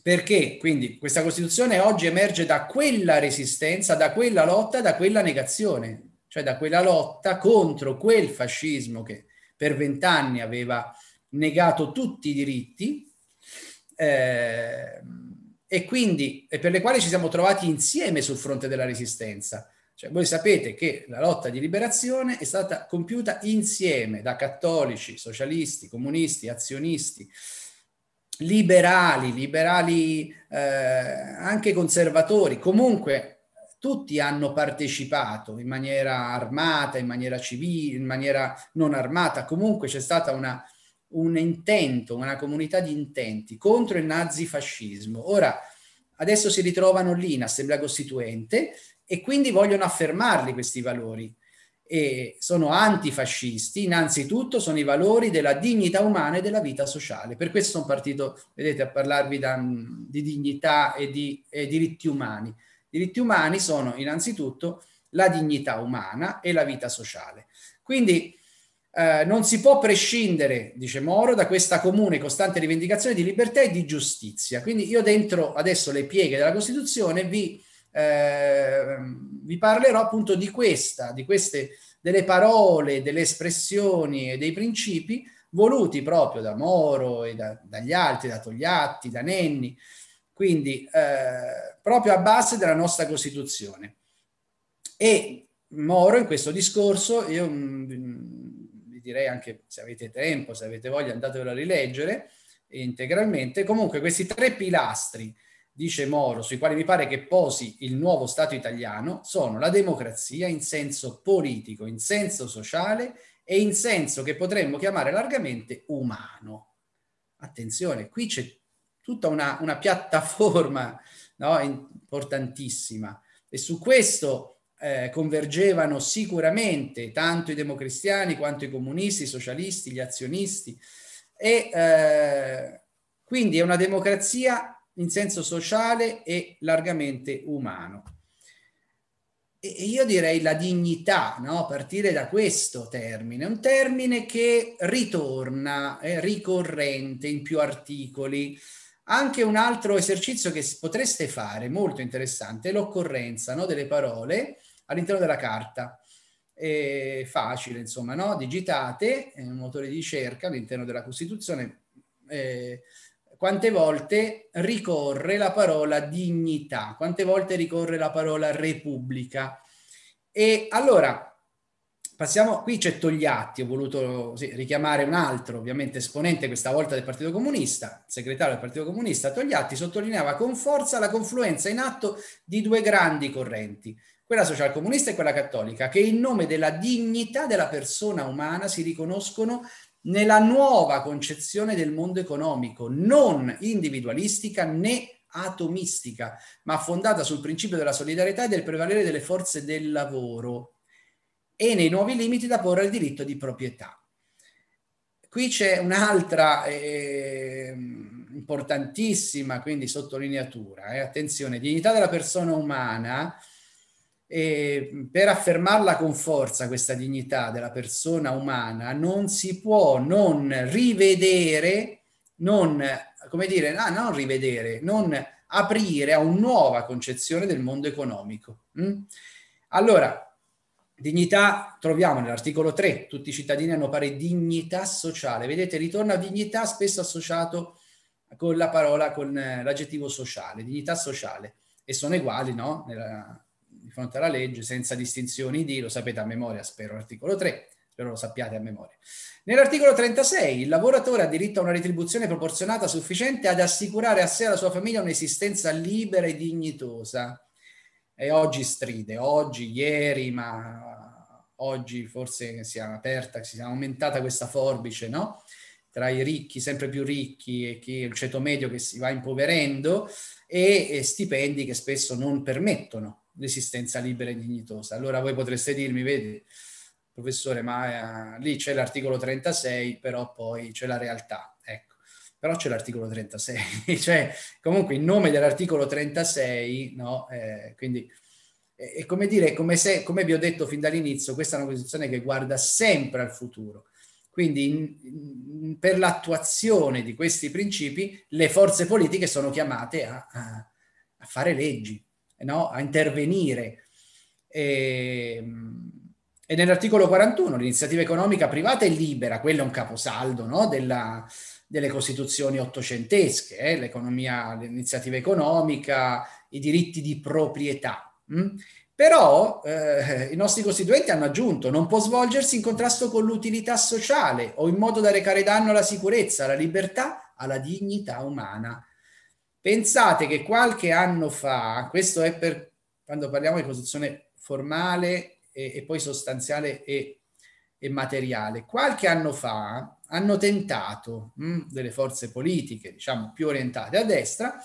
perché quindi questa Costituzione oggi emerge da quella resistenza, da quella lotta, da quella negazione, cioè da quella lotta contro quel fascismo che per vent'anni aveva negato tutti i diritti eh, e quindi e per le quali ci siamo trovati insieme sul fronte della resistenza. Cioè, voi sapete che la lotta di liberazione è stata compiuta insieme da cattolici, socialisti, comunisti, azionisti, liberali, liberali eh, anche conservatori, comunque tutti hanno partecipato in maniera armata, in maniera civile, in maniera non armata, comunque c'è stata una, un intento, una comunità di intenti contro il nazifascismo. Ora, adesso si ritrovano lì in Assemblea Costituente e quindi vogliono affermarli questi valori. E sono antifascisti, innanzitutto sono i valori della dignità umana e della vita sociale. Per questo sono partito, vedete, a parlarvi da, di dignità e di e diritti umani. Diritti umani sono innanzitutto la dignità umana e la vita sociale. Quindi eh, non si può prescindere, dice Moro, da questa comune costante rivendicazione di libertà e di giustizia. Quindi io dentro adesso le pieghe della Costituzione vi, eh, vi parlerò appunto di questa, di queste delle parole, delle espressioni e dei principi voluti proprio da Moro e da, dagli altri, da Togliatti, da Nenni, quindi eh, proprio a base della nostra Costituzione. E Moro in questo discorso, io mm, vi direi anche se avete tempo, se avete voglia, andatevelo a rileggere integralmente. Comunque questi tre pilastri, dice Moro, sui quali mi pare che posi il nuovo Stato italiano, sono la democrazia in senso politico, in senso sociale e in senso che potremmo chiamare largamente umano. Attenzione, qui c'è tutta una, una piattaforma no, importantissima e su questo eh, convergevano sicuramente tanto i democristiani quanto i comunisti, i socialisti, gli azionisti e eh, quindi è una democrazia in senso sociale e largamente umano. E io direi la dignità, no? partire da questo termine, un termine che ritorna, è ricorrente in più articoli. Anche un altro esercizio che potreste fare, molto interessante, è l'occorrenza no? delle parole all'interno della carta. È facile, insomma, no? digitate, è un motore di ricerca all'interno della Costituzione. Eh, quante volte ricorre la parola dignità, quante volte ricorre la parola repubblica. E allora, passiamo, qui c'è Togliatti, ho voluto sì, richiamare un altro, ovviamente esponente questa volta del Partito Comunista, segretario del Partito Comunista, Togliatti sottolineava con forza la confluenza in atto di due grandi correnti, quella socialcomunista e quella cattolica, che in nome della dignità della persona umana si riconoscono nella nuova concezione del mondo economico, non individualistica né atomistica, ma fondata sul principio della solidarietà e del prevalere delle forze del lavoro e nei nuovi limiti da porre al diritto di proprietà. Qui c'è un'altra eh, importantissima, quindi sottolineatura, eh, attenzione, dignità della persona umana e per affermarla con forza questa dignità della persona umana non si può non rivedere, non, come dire, ah, non rivedere, non aprire a una nuova concezione del mondo economico. Mm? Allora, dignità troviamo nell'articolo 3, tutti i cittadini hanno pari dignità sociale. Vedete, ritorna dignità spesso associato con la parola, con l'aggettivo sociale, dignità sociale, e sono uguali, no? Nella, di fronte alla legge senza distinzioni di, lo sapete a memoria, spero, l'articolo 3, spero lo sappiate a memoria. Nell'articolo 36 il lavoratore ha diritto a una retribuzione proporzionata sufficiente ad assicurare a sé e alla sua famiglia un'esistenza libera e dignitosa. E oggi stride, oggi, ieri, ma oggi forse si è aperta, si è aumentata questa forbice, no? Tra i ricchi, sempre più ricchi, e chi, il ceto medio che si va impoverendo e, e stipendi che spesso non permettono l'esistenza libera e dignitosa. Allora voi potreste dirmi, vedi, professore, ma eh, lì c'è l'articolo 36, però poi c'è la realtà. Però c'è l'articolo 36, (laughs) cioè comunque in nome dell'articolo 36, no? Eh, quindi è come dire, come, se, come vi ho detto fin dall'inizio, questa è una posizione che guarda sempre al futuro. Quindi in, in, per l'attuazione di questi principi le forze politiche sono chiamate a, a, a fare leggi, no? a intervenire. E, ehm, e nell'articolo 41 l'iniziativa economica privata è libera, quello è un caposaldo no? Della, delle costituzioni ottocentesche, eh? l'economia, l'iniziativa economica, i diritti di proprietà. Hm? Però eh, i nostri costituenti hanno aggiunto non può svolgersi in contrasto con l'utilità sociale o in modo da recare danno alla sicurezza, alla libertà, alla dignità umana. Pensate che qualche anno fa, questo è per quando parliamo di posizione formale e, e poi sostanziale e, e, materiale, qualche anno fa hanno tentato mh, hm, delle forze politiche, diciamo più orientate a destra,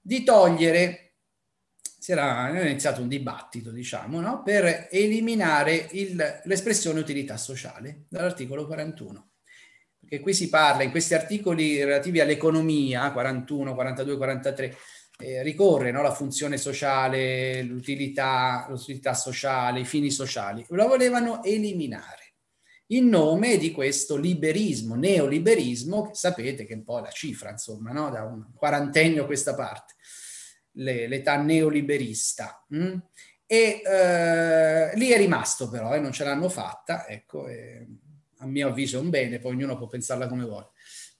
di togliere, si era iniziato un dibattito, diciamo, no? per eliminare il, l'espressione utilità sociale dall'articolo 41 perché qui si parla in questi articoli relativi all'economia, 41, 42, 43, eh, ricorre no, la funzione sociale, l'utilità, l'utilità sociale, i fini sociali, lo volevano eliminare. in nome di questo liberismo, neoliberismo, che sapete che è un po' la cifra, insomma, no? da un quarantennio a questa parte, le, l'età neoliberista. Mh? E eh, lì è rimasto però, eh, non ce l'hanno fatta, ecco, e, a mio avviso è un bene, poi ognuno può pensarla come vuole.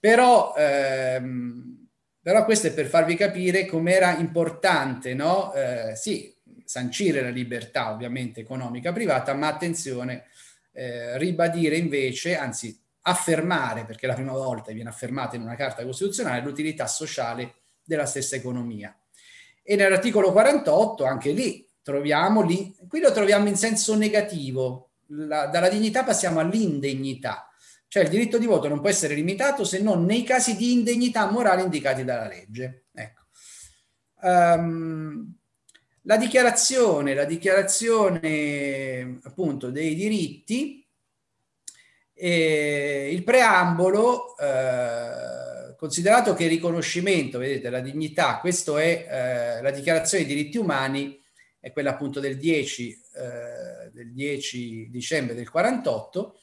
Però, ehm, però questo è per farvi capire com'era importante, no? Eh, sì, sancire la libertà ovviamente economica privata, ma attenzione, eh, ribadire invece, anzi affermare, perché la prima volta viene affermata in una carta costituzionale, l'utilità sociale della stessa economia. E nell'articolo 48, anche lì, troviamo lì, qui lo troviamo in senso negativo, la, dalla dignità passiamo all'indegnità, cioè il diritto di voto non può essere limitato se non nei casi di indegnità morale indicati dalla legge. Ecco. Um, la dichiarazione, la dichiarazione appunto dei diritti, eh, il preambolo, eh, considerato che il riconoscimento, vedete, la dignità, questo è eh, la dichiarazione dei diritti umani, è quella appunto del 10, eh, del 10 dicembre del 48,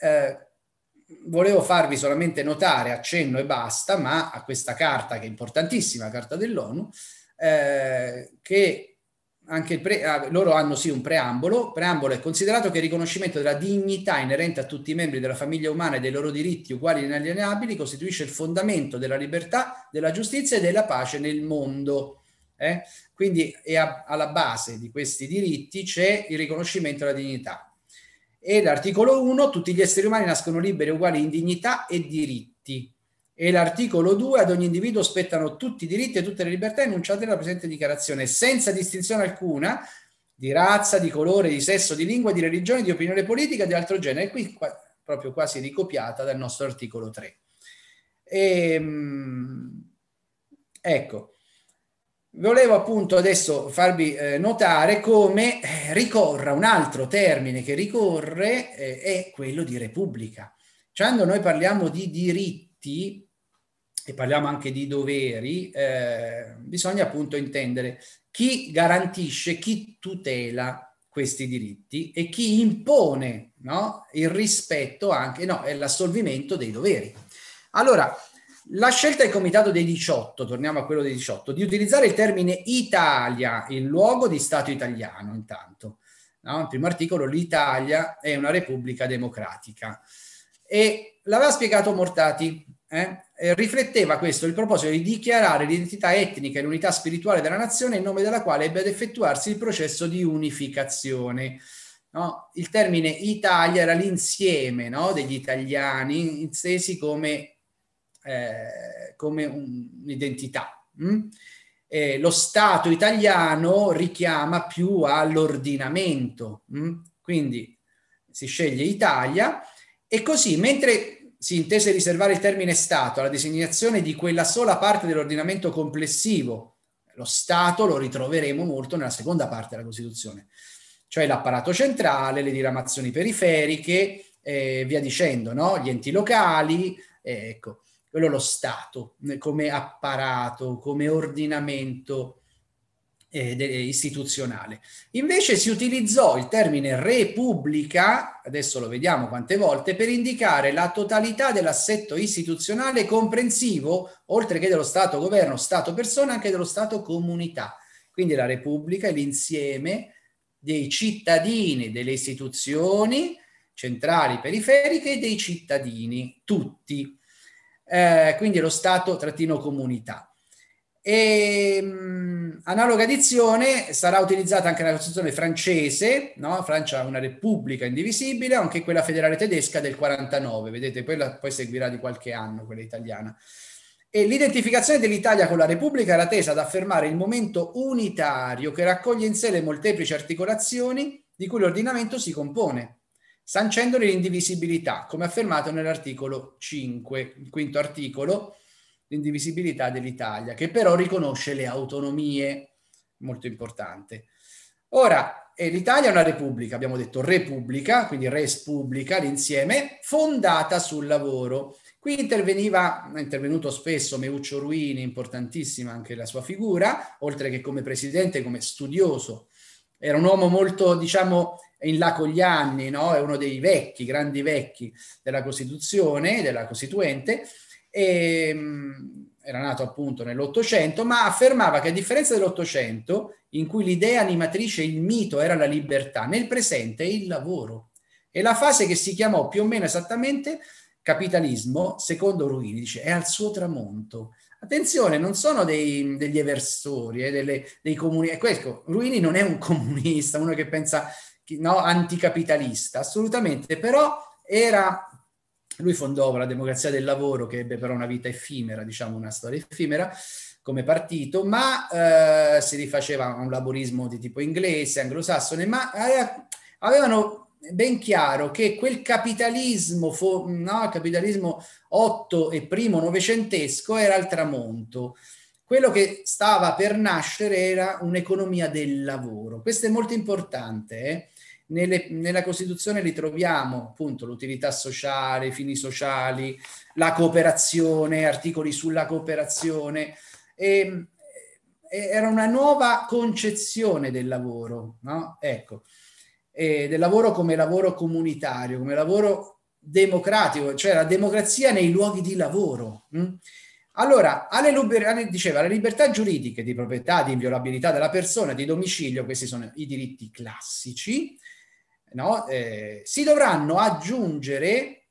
eh, volevo farvi solamente notare, accenno e basta, ma a questa carta che è importantissima, carta dell'ONU, eh, che anche pre- ah, loro hanno sì un preambolo. Preambolo è considerato che il riconoscimento della dignità inerente a tutti i membri della famiglia umana e dei loro diritti uguali e inalienabili costituisce il fondamento della libertà, della giustizia e della pace nel mondo. Eh? Quindi a- alla base di questi diritti c'è il riconoscimento della dignità. E l'articolo 1, tutti gli esseri umani nascono liberi uguali in dignità e diritti e l'articolo 2 ad ogni individuo spettano tutti i diritti e tutte le libertà enunciate nella presente dichiarazione, senza distinzione alcuna di razza, di colore, di sesso, di lingua, di religione, di opinione politica, di altro genere. Qui qua, proprio quasi ricopiata dal nostro articolo 3. E, ehm, ecco, volevo appunto adesso farvi eh, notare come eh, ricorra un altro termine che ricorre eh, è quello di repubblica. Quando noi parliamo di diritti, e parliamo anche di doveri, eh, bisogna appunto intendere chi garantisce, chi tutela questi diritti e chi impone no, il rispetto anche, no, l'assolvimento dei doveri. Allora, la scelta del Comitato dei 18, torniamo a quello dei 18, di utilizzare il termine Italia in luogo di Stato italiano, intanto. No? Il primo articolo, l'Italia è una repubblica democratica. E l'aveva spiegato Mortati, eh? rifletteva questo il proposito di dichiarare l'identità etnica e l'unità spirituale della nazione in nome della quale ebbe ad effettuarsi il processo di unificazione. No? Il termine Italia era l'insieme no? degli italiani intesi come, eh, come un'identità. Mm? Eh, lo Stato italiano richiama più all'ordinamento, mm? quindi si sceglie Italia e così mentre si intese riservare il termine Stato alla designazione di quella sola parte dell'ordinamento complessivo. Lo Stato lo ritroveremo molto nella seconda parte della Costituzione, cioè l'apparato centrale, le diramazioni periferiche, eh, via dicendo, no? gli enti locali, eh, ecco, quello lo Stato come apparato, come ordinamento eh, istituzionale. Invece si utilizzò il termine repubblica, adesso lo vediamo quante volte, per indicare la totalità dell'assetto istituzionale comprensivo, oltre che dello Stato governo, Stato persona, anche dello Stato comunità. Quindi la repubblica è l'insieme dei cittadini, delle istituzioni centrali, periferiche e dei cittadini, tutti. Eh, quindi lo Stato trattino comunità. E, mh, analoga edizione sarà utilizzata anche nella Costituzione francese, no? Francia ha una repubblica indivisibile, anche quella federale tedesca del 49, vedete, quella poi seguirà di qualche anno, quella italiana. E l'identificazione dell'Italia con la Repubblica era tesa ad affermare il momento unitario che raccoglie in sé le molteplici articolazioni di cui l'ordinamento si compone, sancendone l'indivisibilità, come affermato nell'articolo 5, il quinto articolo, l'indivisibilità dell'Italia, che però riconosce le autonomie, molto importante. Ora, eh, l'Italia è una repubblica, abbiamo detto repubblica, quindi res pubblica, l'insieme, fondata sul lavoro. Qui interveniva, è intervenuto spesso Meuccio Ruini, importantissima anche la sua figura, oltre che come presidente, come studioso era un uomo molto, diciamo, in là con gli anni, no? è uno dei vecchi, grandi vecchi della Costituzione, della Costituente, e, mh, era nato appunto nell'Ottocento, ma affermava che a differenza dell'Ottocento, in cui l'idea animatrice, il mito era la libertà, nel presente è il lavoro. E la fase che si chiamò più o meno esattamente capitalismo, secondo Ruini, dice, è al suo tramonto. Attenzione, non sono dei, degli eversori, eh, delle, dei comunisti. Ecco, Ruini non è un (laughs) comunista, uno che pensa no, anticapitalista, assolutamente, però era lui fondò la Democrazia del Lavoro, che ebbe però una vita effimera, diciamo una storia effimera come partito, ma eh, si rifaceva a un laborismo di tipo inglese, anglosassone, ma eh, avevano ben chiaro che quel capitalismo, fo, no, capitalismo otto e primo novecentesco era al tramonto. Quello che stava per nascere era un'economia del lavoro. Questo è molto importante. Eh? Nelle, nella Costituzione ritroviamo appunto l'utilità sociale, i fini sociali, la cooperazione, articoli sulla cooperazione. E, e era una nuova concezione del lavoro, no? Ecco, e del lavoro come lavoro comunitario, come lavoro democratico, cioè la democrazia nei luoghi di lavoro. Hm? Allora, alle, liber- diceva, le libertà giuridiche di proprietà, di inviolabilità della persona, di domicilio, questi sono i diritti classici, no? eh, si dovranno aggiungere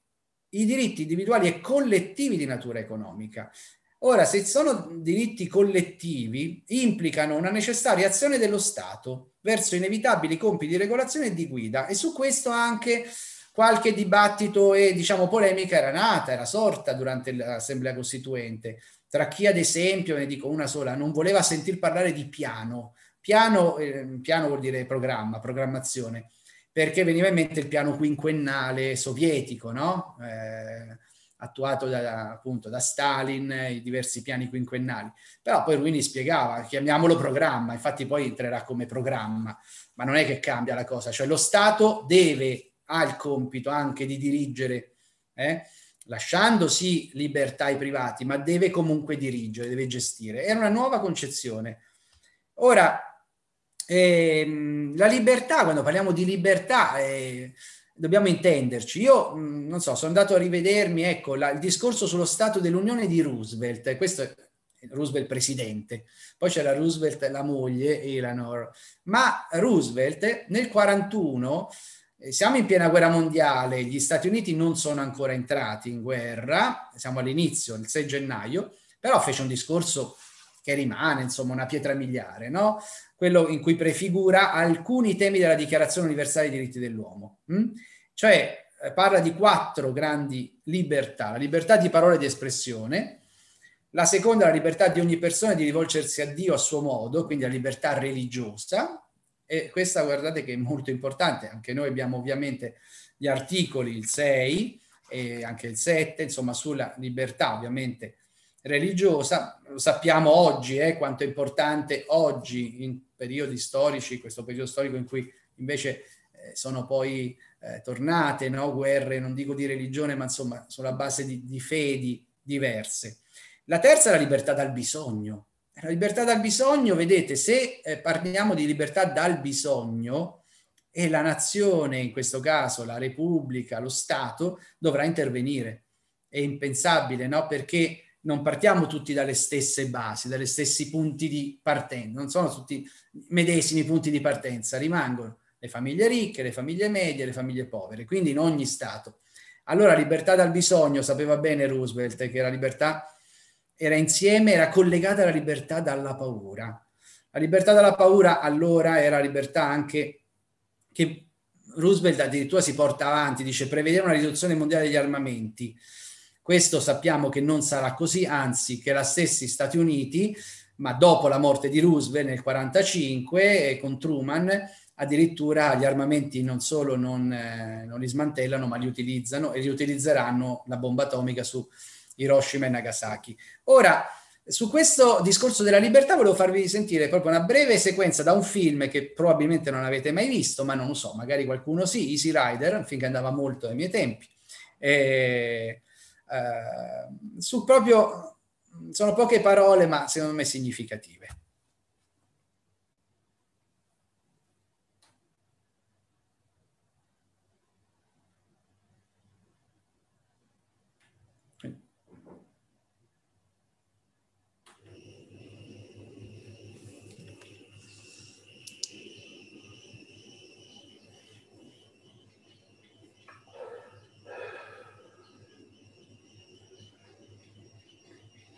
i diritti individuali e collettivi di natura economica. Ora, se sono diritti collettivi, implicano una necessaria azione dello Stato verso inevitabili compiti di regolazione e di guida e su questo anche qualche dibattito e diciamo polemica era nata, era sorta durante l'Assemblea Costituente tra chi ad esempio, ne dico una sola, non voleva sentir parlare di piano. Piano, eh, piano vuol dire programma, programmazione perché veniva in mente il piano quinquennale sovietico, no? eh, attuato da, appunto da Stalin, i diversi piani quinquennali. Però poi Ruini spiegava, chiamiamolo programma, infatti poi entrerà come programma, ma non è che cambia la cosa, cioè lo Stato deve, ha il compito anche di dirigere, eh, lasciandosi libertà ai privati, ma deve comunque dirigere, deve gestire. Era una nuova concezione. Ora, eh, la libertà, quando parliamo di libertà, eh, dobbiamo intenderci. Io, mm, non so, sono andato a rivedermi, ecco, la, il discorso sullo Stato dell'Unione di Roosevelt, questo è Roosevelt presidente, poi c'era Roosevelt la moglie, Eleanor, ma Roosevelt nel 41, eh, siamo in piena guerra mondiale, gli Stati Uniti non sono ancora entrati in guerra, siamo all'inizio, il 6 gennaio, però fece un discorso che rimane, insomma, una pietra miliare, no? quello in cui prefigura alcuni temi della Dichiarazione universale dei diritti dell'uomo. Hm? Cioè eh, parla di quattro grandi libertà, la libertà di parola e di espressione, la seconda la libertà di ogni persona di rivolgersi a Dio a suo modo, quindi la libertà religiosa, e questa guardate che è molto importante, anche noi abbiamo ovviamente gli articoli, il 6 e anche il 7, insomma sulla libertà ovviamente religiosa. Lo sappiamo oggi eh, quanto è importante oggi in periodi storici, questo periodo storico in cui invece eh, sono poi eh, tornate no? guerre, non dico di religione, ma insomma sulla base di, di fedi diverse. La terza è la libertà dal bisogno. La libertà dal bisogno, vedete, se eh, parliamo di libertà dal bisogno, e la nazione, in questo caso la Repubblica, lo Stato, dovrà intervenire. È impensabile, no? Perché non partiamo tutti dalle stesse basi, dagli stessi punti di partenza, non sono tutti medesimi punti di partenza, rimangono le famiglie ricche, le famiglie medie, le famiglie povere, quindi in ogni Stato. Allora libertà dal bisogno, sapeva bene Roosevelt che la libertà era insieme, era collegata alla libertà dalla paura. La libertà dalla paura allora era libertà anche che Roosevelt addirittura si porta avanti, dice prevedere una riduzione mondiale degli armamenti questo sappiamo che non sarà così, anzi che la stessi Stati Uniti, ma dopo la morte di Roosevelt nel 1945 con Truman, addirittura gli armamenti non solo non, eh, non, li smantellano, ma li utilizzano e riutilizzeranno la bomba atomica su Hiroshima e Nagasaki. Ora, su questo discorso della libertà volevo farvi sentire proprio una breve sequenza da un film che probabilmente non avete mai visto, ma non lo so, magari qualcuno sì, Easy Rider, un film che andava molto ai miei tempi. Eh, eh, su proprio, sono poche parole, ma secondo me significative.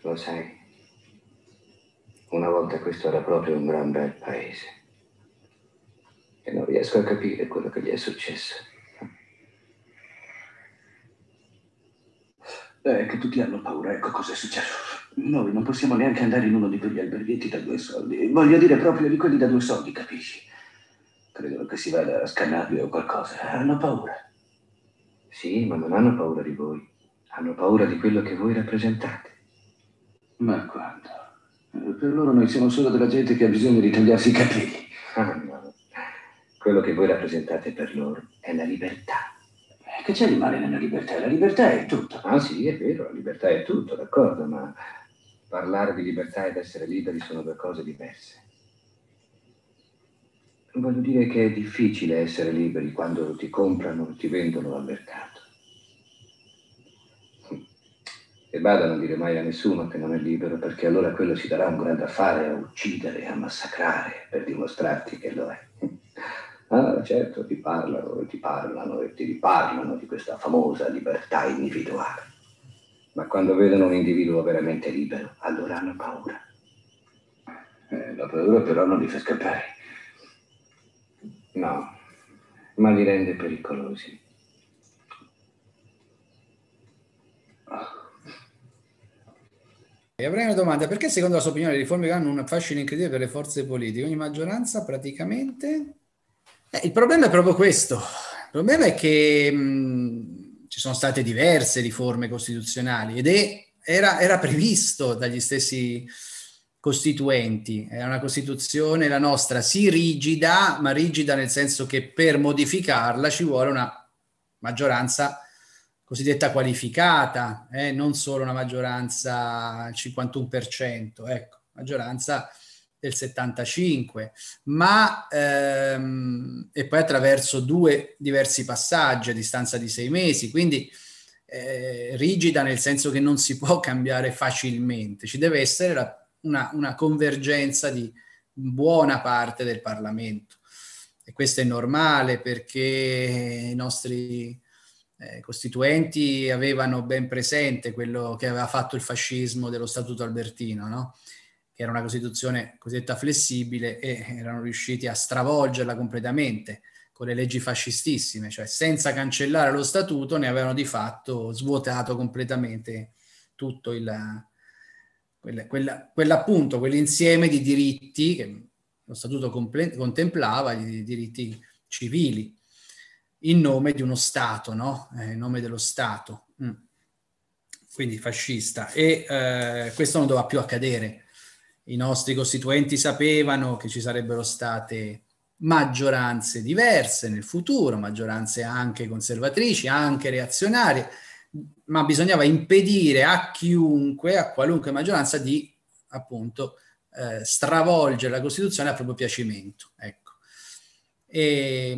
Lo sai, una volta questo era proprio un gran bel paese. E non riesco a capire quello che gli è successo. È che tutti hanno paura, ecco cosa è successo. Noi non possiamo neanche andare in uno di quegli alberghetti da due soldi. Voglio dire proprio di quelli da due soldi, capisci? Credono che si vada a scannarli o qualcosa. Hanno paura. Sì, ma non hanno paura di voi. Hanno paura di quello che voi rappresentate. Ma quando? Eh, Per loro noi siamo solo della gente che ha bisogno di tagliarsi i capelli. Ah, no. Quello che voi rappresentate per loro è la libertà. Che c'è di male nella libertà? La libertà è tutto. Ah sì, è vero, la libertà è tutto, d'accordo, ma parlare di libertà ed essere liberi sono due cose diverse. Voglio dire che è difficile essere liberi quando ti comprano ti vendono al mercato. E bada a non dire mai a nessuno che non è libero, perché allora quello si darà un grande affare a uccidere, a massacrare, per dimostrarti che lo è. (laughs) Ah, certo, ti parlano e ti parlano e ti riparlano di questa famosa libertà individuale. Ma quando vedono un individuo veramente libero, allora hanno paura. Eh, la paura però non li fa scappare. No, ma li rende pericolosi. E avrei una domanda, perché secondo la sua opinione le riforme hanno un fascino incredibile per le forze politiche? Ogni maggioranza praticamente... Eh, il problema è proprio questo. Il problema è che mh, ci sono state diverse riforme costituzionali ed è, era, era previsto dagli stessi costituenti. È una Costituzione, la nostra, sì rigida, ma rigida nel senso che per modificarla ci vuole una maggioranza cosiddetta qualificata, eh, non solo una maggioranza al 51%, ecco, maggioranza del 75%, ma ehm, e poi attraverso due diversi passaggi a distanza di sei mesi, quindi eh, rigida nel senso che non si (laughs) può cambiare facilmente, ci deve essere la, una, una convergenza di buona parte del Parlamento. E questo è normale perché i nostri eh, costituenti avevano ben presente quello che aveva fatto il fascismo dello Statuto Albertino, no? che era una Costituzione cosiddetta flessibile e erano riusciti a stravolgerla completamente con le leggi fascistissime, cioè senza cancellare lo Statuto ne avevano di fatto svuotato completamente tutto il, quella, quella, quell'appunto, quell'insieme di diritti che lo Statuto comple- contemplava, i diritti civili in nome di uno Stato, no? Eh, in nome dello Stato, mm. quindi fascista. E eh, questo non doveva più accadere. I nostri costituenti sapevano che ci sarebbero state maggioranze diverse nel futuro, maggioranze anche conservatrici, anche reazionarie, ma bisognava impedire a chiunque, a qualunque maggioranza, di appunto eh, stravolgere la Costituzione a proprio piacimento. Ecco. E,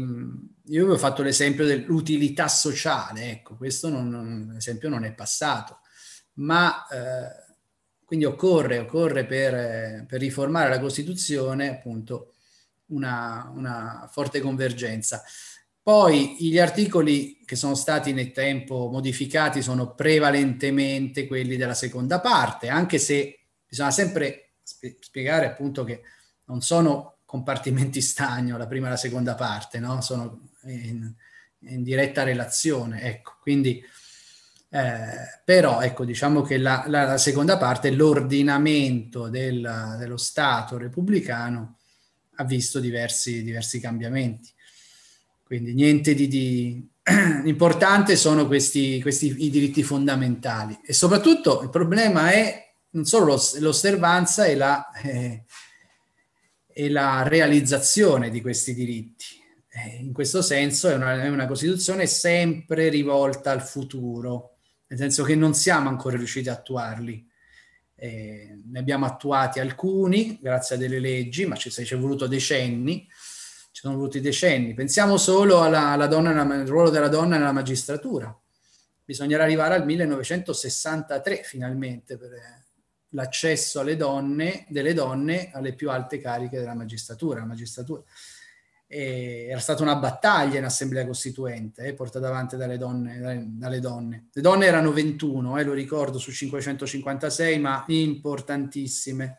io avevo fatto l'esempio dell'utilità sociale, ecco, questo non, non, l'esempio non è passato, ma eh, quindi occorre, occorre per, per, riformare la Costituzione appunto una, una, forte convergenza. Poi gli articoli che sono stati nel tempo modificati sono prevalentemente quelli della seconda parte, anche se bisogna sempre spiegare appunto che non sono compartimenti stagno, la prima e la seconda parte, no? Sono in, in diretta relazione, ecco. Quindi, eh, però, ecco, diciamo che la, la, la seconda parte, l'ordinamento del, dello Stato repubblicano, ha visto diversi, diversi cambiamenti. Quindi niente di... di (clears throat) L'importante sono questi, questi i diritti fondamentali e soprattutto il problema è non solo l'osservanza e la, eh, e la realizzazione di questi diritti. Eh, in questo senso è una, è una, Costituzione sempre rivolta al futuro, nel senso che non siamo ancora riusciti a attuarli. Eh, ne abbiamo attuati alcuni grazie a delle leggi, ma ci, ci è voluto decenni, ci sono voluti decenni. Pensiamo solo alla, alla donna, al ruolo della donna nella magistratura. Bisognerà arrivare al 1963 finalmente per, l'accesso alle donne, delle donne alle più alte cariche della magistratura. La magistratura. E era stata una battaglia in assemblea costituente, eh, portata avanti dalle donne, dalle, donne. Le donne erano 21, eh, lo ricordo, su 556, ma importantissime,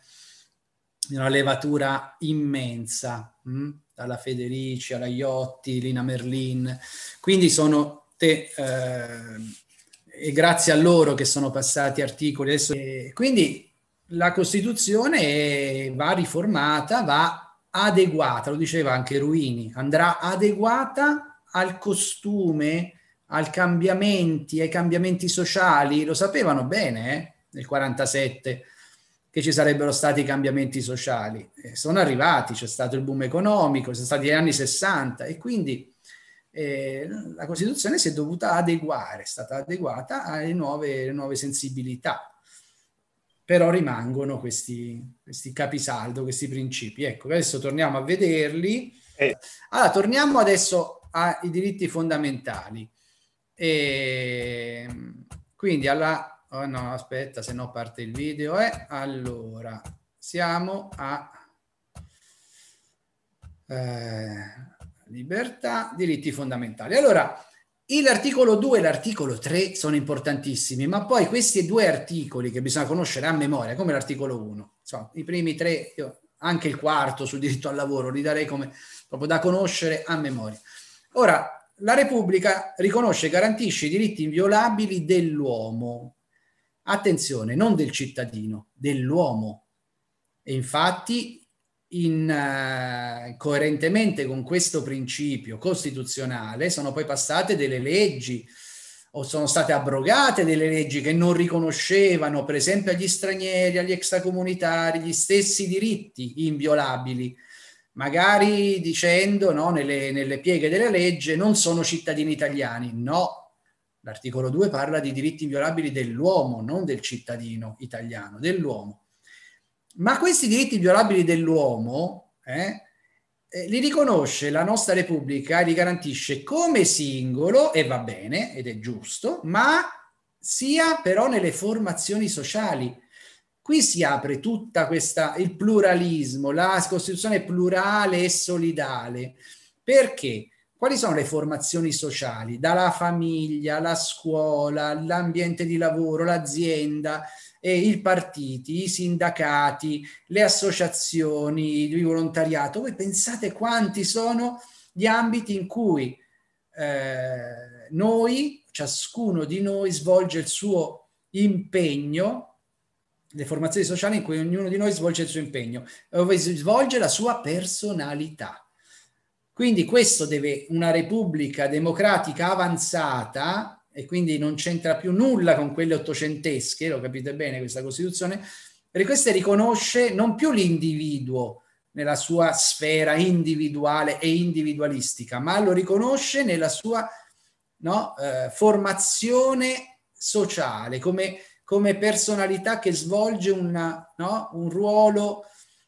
una levatura immensa, mh? dalla Federici alla Iotti, Lina Merlin. Quindi sono te, eh, e grazie a loro che sono passati articoli. Adesso, e quindi la Costituzione va riformata, va adeguata, lo diceva anche Ruini, andrà adeguata al costume, ai cambiamenti, ai cambiamenti sociali, lo sapevano bene eh, nel 47 che ci sarebbero stati cambiamenti sociali. Eh, sono arrivati, c'è stato il boom economico, sono stati gli anni 60 e quindi eh, la Costituzione si è dovuta adeguare, è stata adeguata alle nuove, nuove sensibilità. Però rimangono questi, questi, capisaldo, questi principi. Ecco, adesso torniamo a vederli. Eh. Allora, torniamo adesso ai diritti fondamentali. E, quindi alla... Oh no, aspetta, se no parte il video. Eh. Allora, siamo a... Eh, libertà, diritti fondamentali. Allora, l'articolo 2 e l'articolo 3 sono importantissimi, ma poi questi due articoli che bisogna conoscere a memoria, come l'articolo 1, insomma, i primi tre, io, anche il quarto sul diritto al lavoro, li darei come proprio da conoscere a memoria. Ora, la Repubblica riconosce e garantisce i diritti inviolabili dell'uomo. Attenzione, non del cittadino, dell'uomo. E infatti in, uh, coerentemente con questo principio costituzionale sono poi passate delle leggi o sono state abrogate delle leggi che non riconoscevano per esempio agli stranieri, agli extracomunitari gli stessi diritti inviolabili, magari dicendo no, nelle, nelle pieghe della legge non sono cittadini italiani. No, l'articolo 2 parla di diritti inviolabili dell'uomo, non del cittadino italiano, dell'uomo. Ma questi diritti violabili dell'uomo eh, eh, li riconosce la nostra Repubblica e li garantisce come singolo, e va bene, ed è giusto, ma sia però nelle formazioni sociali. Qui si apre tutta questa, il pluralismo, la Costituzione plurale e solidale. Perché? Quali sono le formazioni sociali? Dalla famiglia, la scuola, l'ambiente di lavoro, l'azienda, eh, i partiti, i sindacati, le associazioni di volontariato. Voi pensate quanti sono gli ambiti in cui eh, noi, ciascuno di noi, svolge il suo impegno, le formazioni sociali in cui ognuno di noi svolge il suo impegno, dove svolge la sua personalità. Quindi questo deve una repubblica democratica avanzata e quindi non c'entra più nulla con quelle ottocentesche, lo capite bene questa Costituzione, per queste riconosce non più l'individuo nella sua sfera individuale e individualistica, ma lo riconosce nella sua no, eh, formazione sociale, come, come, personalità che svolge una, no, un ruolo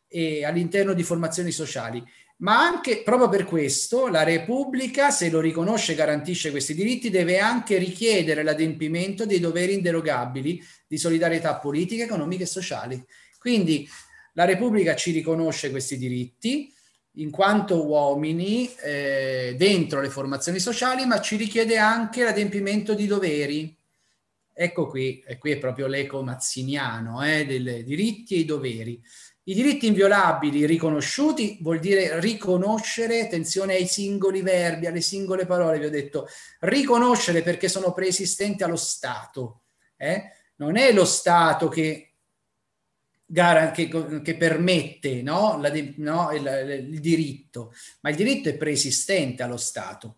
eh, all'interno di formazioni sociali ma anche proprio per questo la Repubblica, se lo riconosce e garantisce questi diritti, deve anche richiedere l'adempimento dei doveri inderogabili di solidarietà politica, economica e sociali. Quindi la Repubblica ci riconosce questi diritti in quanto uomini eh, dentro le formazioni sociali, ma ci richiede anche l'adempimento di doveri. Ecco qui, e qui è proprio l'eco mazziniano eh, dei diritti e i doveri. I diritti inviolabili riconosciuti vuol dire riconoscere, attenzione ai singoli verbi, alle singole parole, vi ho detto, riconoscere perché sono preesistenti allo Stato. Eh? Non è lo Stato che, che, che permette no? La, no? Il, il diritto, ma il diritto è preesistente allo Stato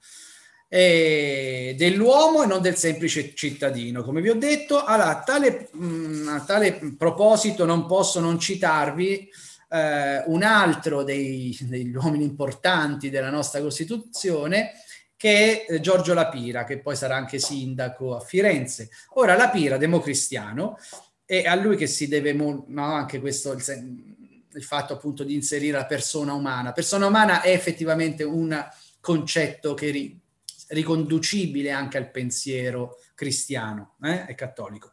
eh, dell'uomo e non del semplice cittadino. Come vi ho detto, allora, a, tale, mh, mm, a tale proposito non posso non citarvi eh, un altro dei, degli uomini importanti della nostra Costituzione, che è Giorgio Lapira, che poi sarà anche sindaco a Firenze. Ora, Lapira, democristiano, è a lui che si deve no, anche questo, il, il fatto appunto di inserire la persona umana. Persona umana è effettivamente un concetto che riconducibile anche al pensiero cristiano eh, e cattolico.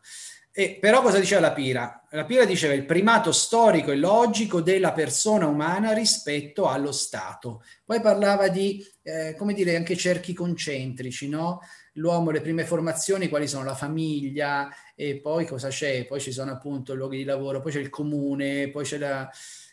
E però cosa diceva la Pira? La Pira diceva il primato storico e logico della persona umana rispetto allo Stato. Poi parlava di, eh, come dire, anche cerchi concentrici, no? L'uomo, le prime formazioni, quali sono? La famiglia, e poi cosa c'è? Poi ci sono appunto i luoghi di lavoro, poi c'è il comune, poi c'è la...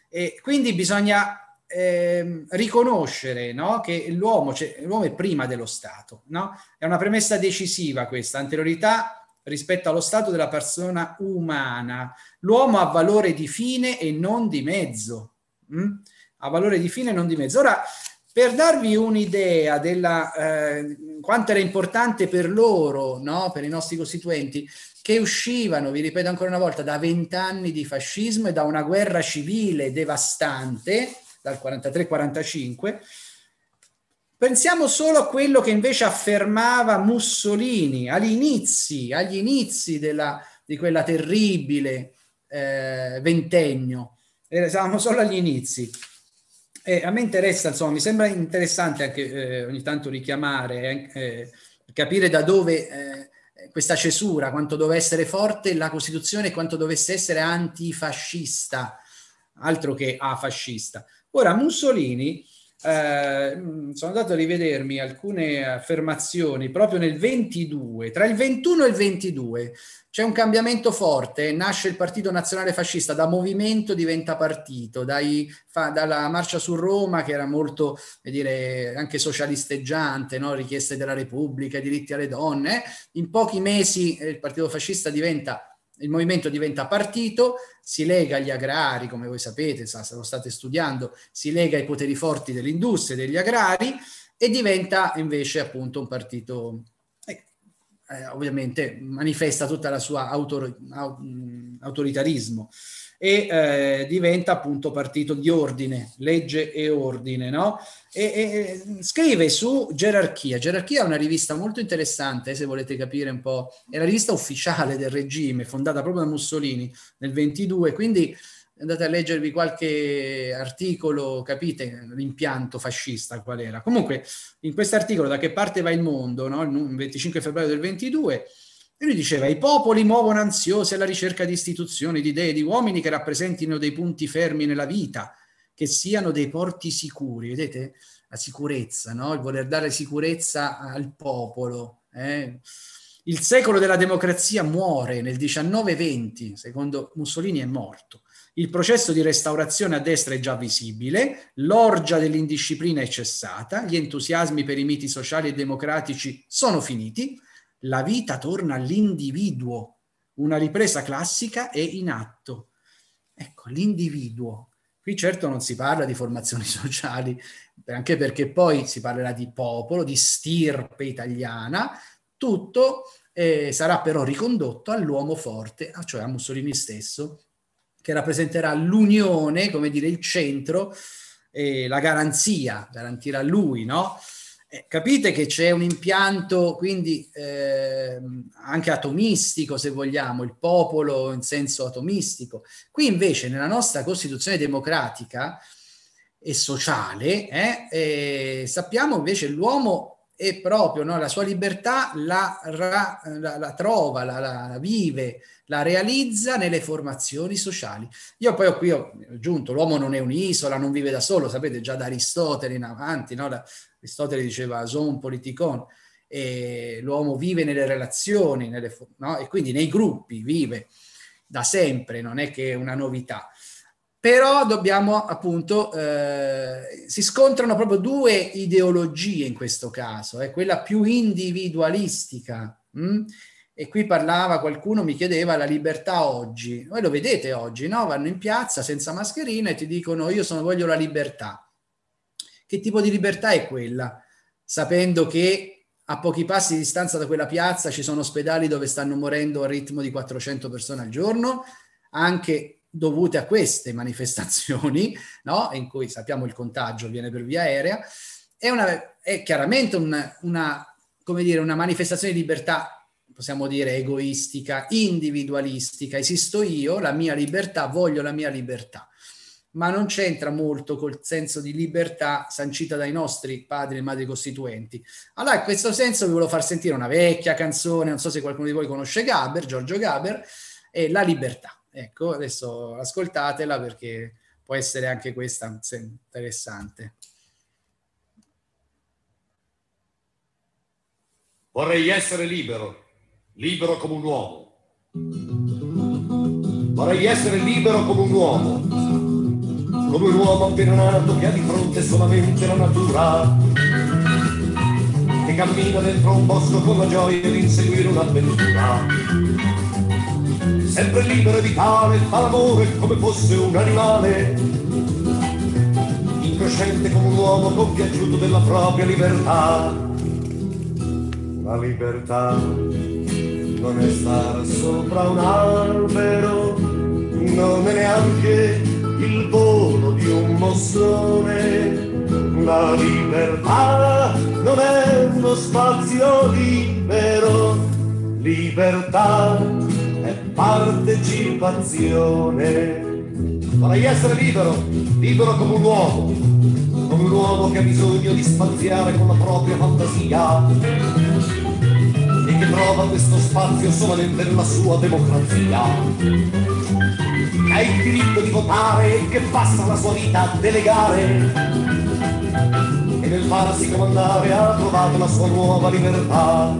E quindi bisogna eh, riconoscere no? che l'uomo, cioè, l'uomo, è prima dello Stato. No? È una premessa decisiva questa, anteriorità rispetto allo stato della persona umana. L'uomo ha valore di fine e non di mezzo. Mm? Ha valore di fine e non di mezzo. Ora, per darvi un'idea della eh, quanto era importante per loro, no? per i nostri costituenti, che uscivano, vi ripeto ancora una volta, da vent'anni di fascismo e da una guerra civile devastante, dal 43-45, Pensiamo solo a quello che invece affermava Mussolini agli inizi, agli inizi della, di quella terribile eh, ventennio. Eravamo solo agli inizi. E a me interessa, insomma, mi sembra interessante anche eh, ogni tanto richiamare, eh, eh capire da dove eh, questa cesura, quanto doveva essere forte la Costituzione, quanto dovesse essere antifascista, altro che afascista. Ora, Mussolini eh, sono andato a rivedermi alcune affermazioni proprio nel 22, tra il 21 e il 22 c'è un cambiamento forte, nasce il Partito Nazionale Fascista, da movimento diventa partito, dai, fa, dalla marcia su Roma che era molto, dire, anche socialisteggiante, no? richieste della Repubblica, diritti alle donne, in pochi mesi eh, il Partito Fascista diventa il movimento diventa partito, si lega agli agrari, come voi sapete, se lo state studiando, si lega ai poteri forti dell'industria degli agrari e diventa invece appunto un partito, eh, eh, ovviamente manifesta tutta la sua autor, autoritarismo e eh, diventa appunto partito di ordine, legge e ordine, no? E, e, scrive su Gerarchia. Gerarchia è una rivista molto interessante, se volete capire un po', è la rivista ufficiale del regime, fondata proprio da Mussolini nel 22, quindi andate a leggervi qualche articolo, capite l'impianto fascista qual era. Comunque, in questo articolo, da che parte va il mondo, no? il 25 febbraio del 22, e lui diceva, i popoli muovono ansiosi alla ricerca di istituzioni, di idee, di uomini che rappresentino dei punti fermi nella vita, che siano dei porti sicuri. Vedete? La sicurezza, no? Il voler dare sicurezza al popolo. Eh? Il secolo della democrazia muore nel 1920, secondo Mussolini è morto. Il processo di restaurazione a destra è già visibile, l'orgia dell'indisciplina è cessata, gli entusiasmi per i miti sociali e democratici sono finiti, la vita torna all'individuo, una ripresa classica è in atto. Ecco, l'individuo. Qui certo non si parla di formazioni (laughs) sociali, anche perché poi si parlerà di popolo, di stirpe italiana, tutto eh, sarà però ricondotto all'uomo forte, cioè a Mussolini stesso, che rappresenterà l'unione, come dire, il centro, eh, la garanzia, garantirà lui, no? Eh, capite che c'è un impianto quindi eh, anche atomistico, se vogliamo, il popolo in senso atomistico. Qui invece nella nostra Costituzione democratica e sociale eh, eh sappiamo invece l'uomo è proprio no, la sua libertà la, la, la, la trova, la, vive, la realizza nelle formazioni sociali. Io poi ho qui ho aggiunto, l'uomo non è un'isola, non vive da solo, sapete già da Aristotele in avanti, no? Aristotele diceva son politikon, e l'uomo vive nelle relazioni, nelle, no? e quindi nei gruppi vive da sempre, non è che è una novità. Però dobbiamo appunto, eh, si scontrano proprio due ideologie in questo caso, eh, quella più individualistica. Mh? Hm? E qui parlava qualcuno, mi chiedeva la libertà oggi. Voi lo vedete oggi, no? Vanno in piazza senza mascherina e ti dicono io sono, voglio la libertà. Che tipo di libertà è quella? Sapendo che a pochi passi di distanza da quella piazza ci sono ospedali dove stanno morendo a ritmo di 400 persone al giorno, anche dovute a queste (laughs) manifestazioni, no? in cui sappiamo il contagio viene per via aerea, è, una, è chiaramente una, una, dire, una manifestazione di libertà, possiamo dire egoistica, individualistica. Esisto io, la mia libertà, voglio la mia libertà ma non c'entra molto col senso di libertà sancita dai nostri padri e madri costituenti. Allora, in questo senso vi volevo far sentire una vecchia canzone, non so se qualcuno di voi conosce Gaber, Giorgio Gaber, è la libertà. Ecco, adesso ascoltatela perché può essere anche questa interessante. Vorrei essere libero, libero come un uomo. Vorrei essere libero come un uomo, come un uomo appena nato che ha di fronte solamente la natura, che cammina dentro un bosco con la gioia di inseguire un'avventura. Sempre libero e vitale, fa l'amore come fosse un animale, incosciente come un uomo compiaciuto della propria libertà. La libertà non è stare sopra un albero, non è neanche il volo di un mossone. La libertà non è uno spazio libero, libertà è partecipazione. Vorrei essere libero, libero come un uomo, come un uomo che ha bisogno di spaziare con la propria fantasia che trova questo spazio solamente nella sua democrazia. Ha il diritto di votare che passa la sua vita a delegare. E nel farsi comandare ha trovato la sua nuova libertà.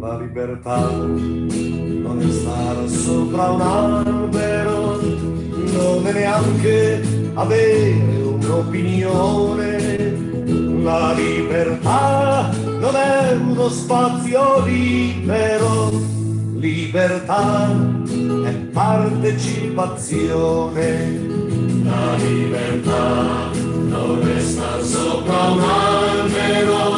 La libertà non è stare sopra un albero, non è neanche avere un'opinione. La libertà non è uno spazio libero, libertà è partecipazione. La libertà non è star sopra un albero,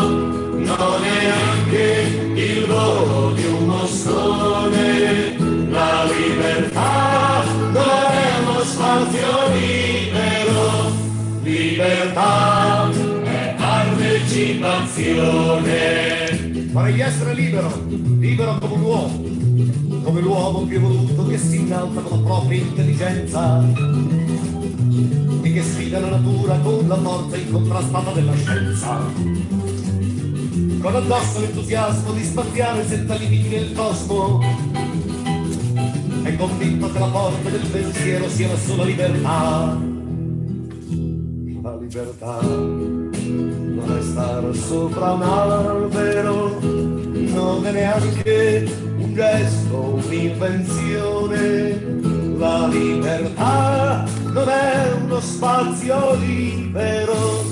non è anche il volo di un moscone. La libertà non è uno spazio libero, libertà partecipazione. Vorrei essere libero, libero come un uomo, come l'uomo più evoluto che si innalza con la propria intelligenza e che sfida la natura con la forza incontrastata della scienza. Con addosso l'entusiasmo di spaziare senza limiti nel cosmo, è convinto che la porta del pensiero sia la sola libertà. La libertà non è stare sopra un albero, non è neanche gesto, un'invenzione. La libertà non è uno spazio libero,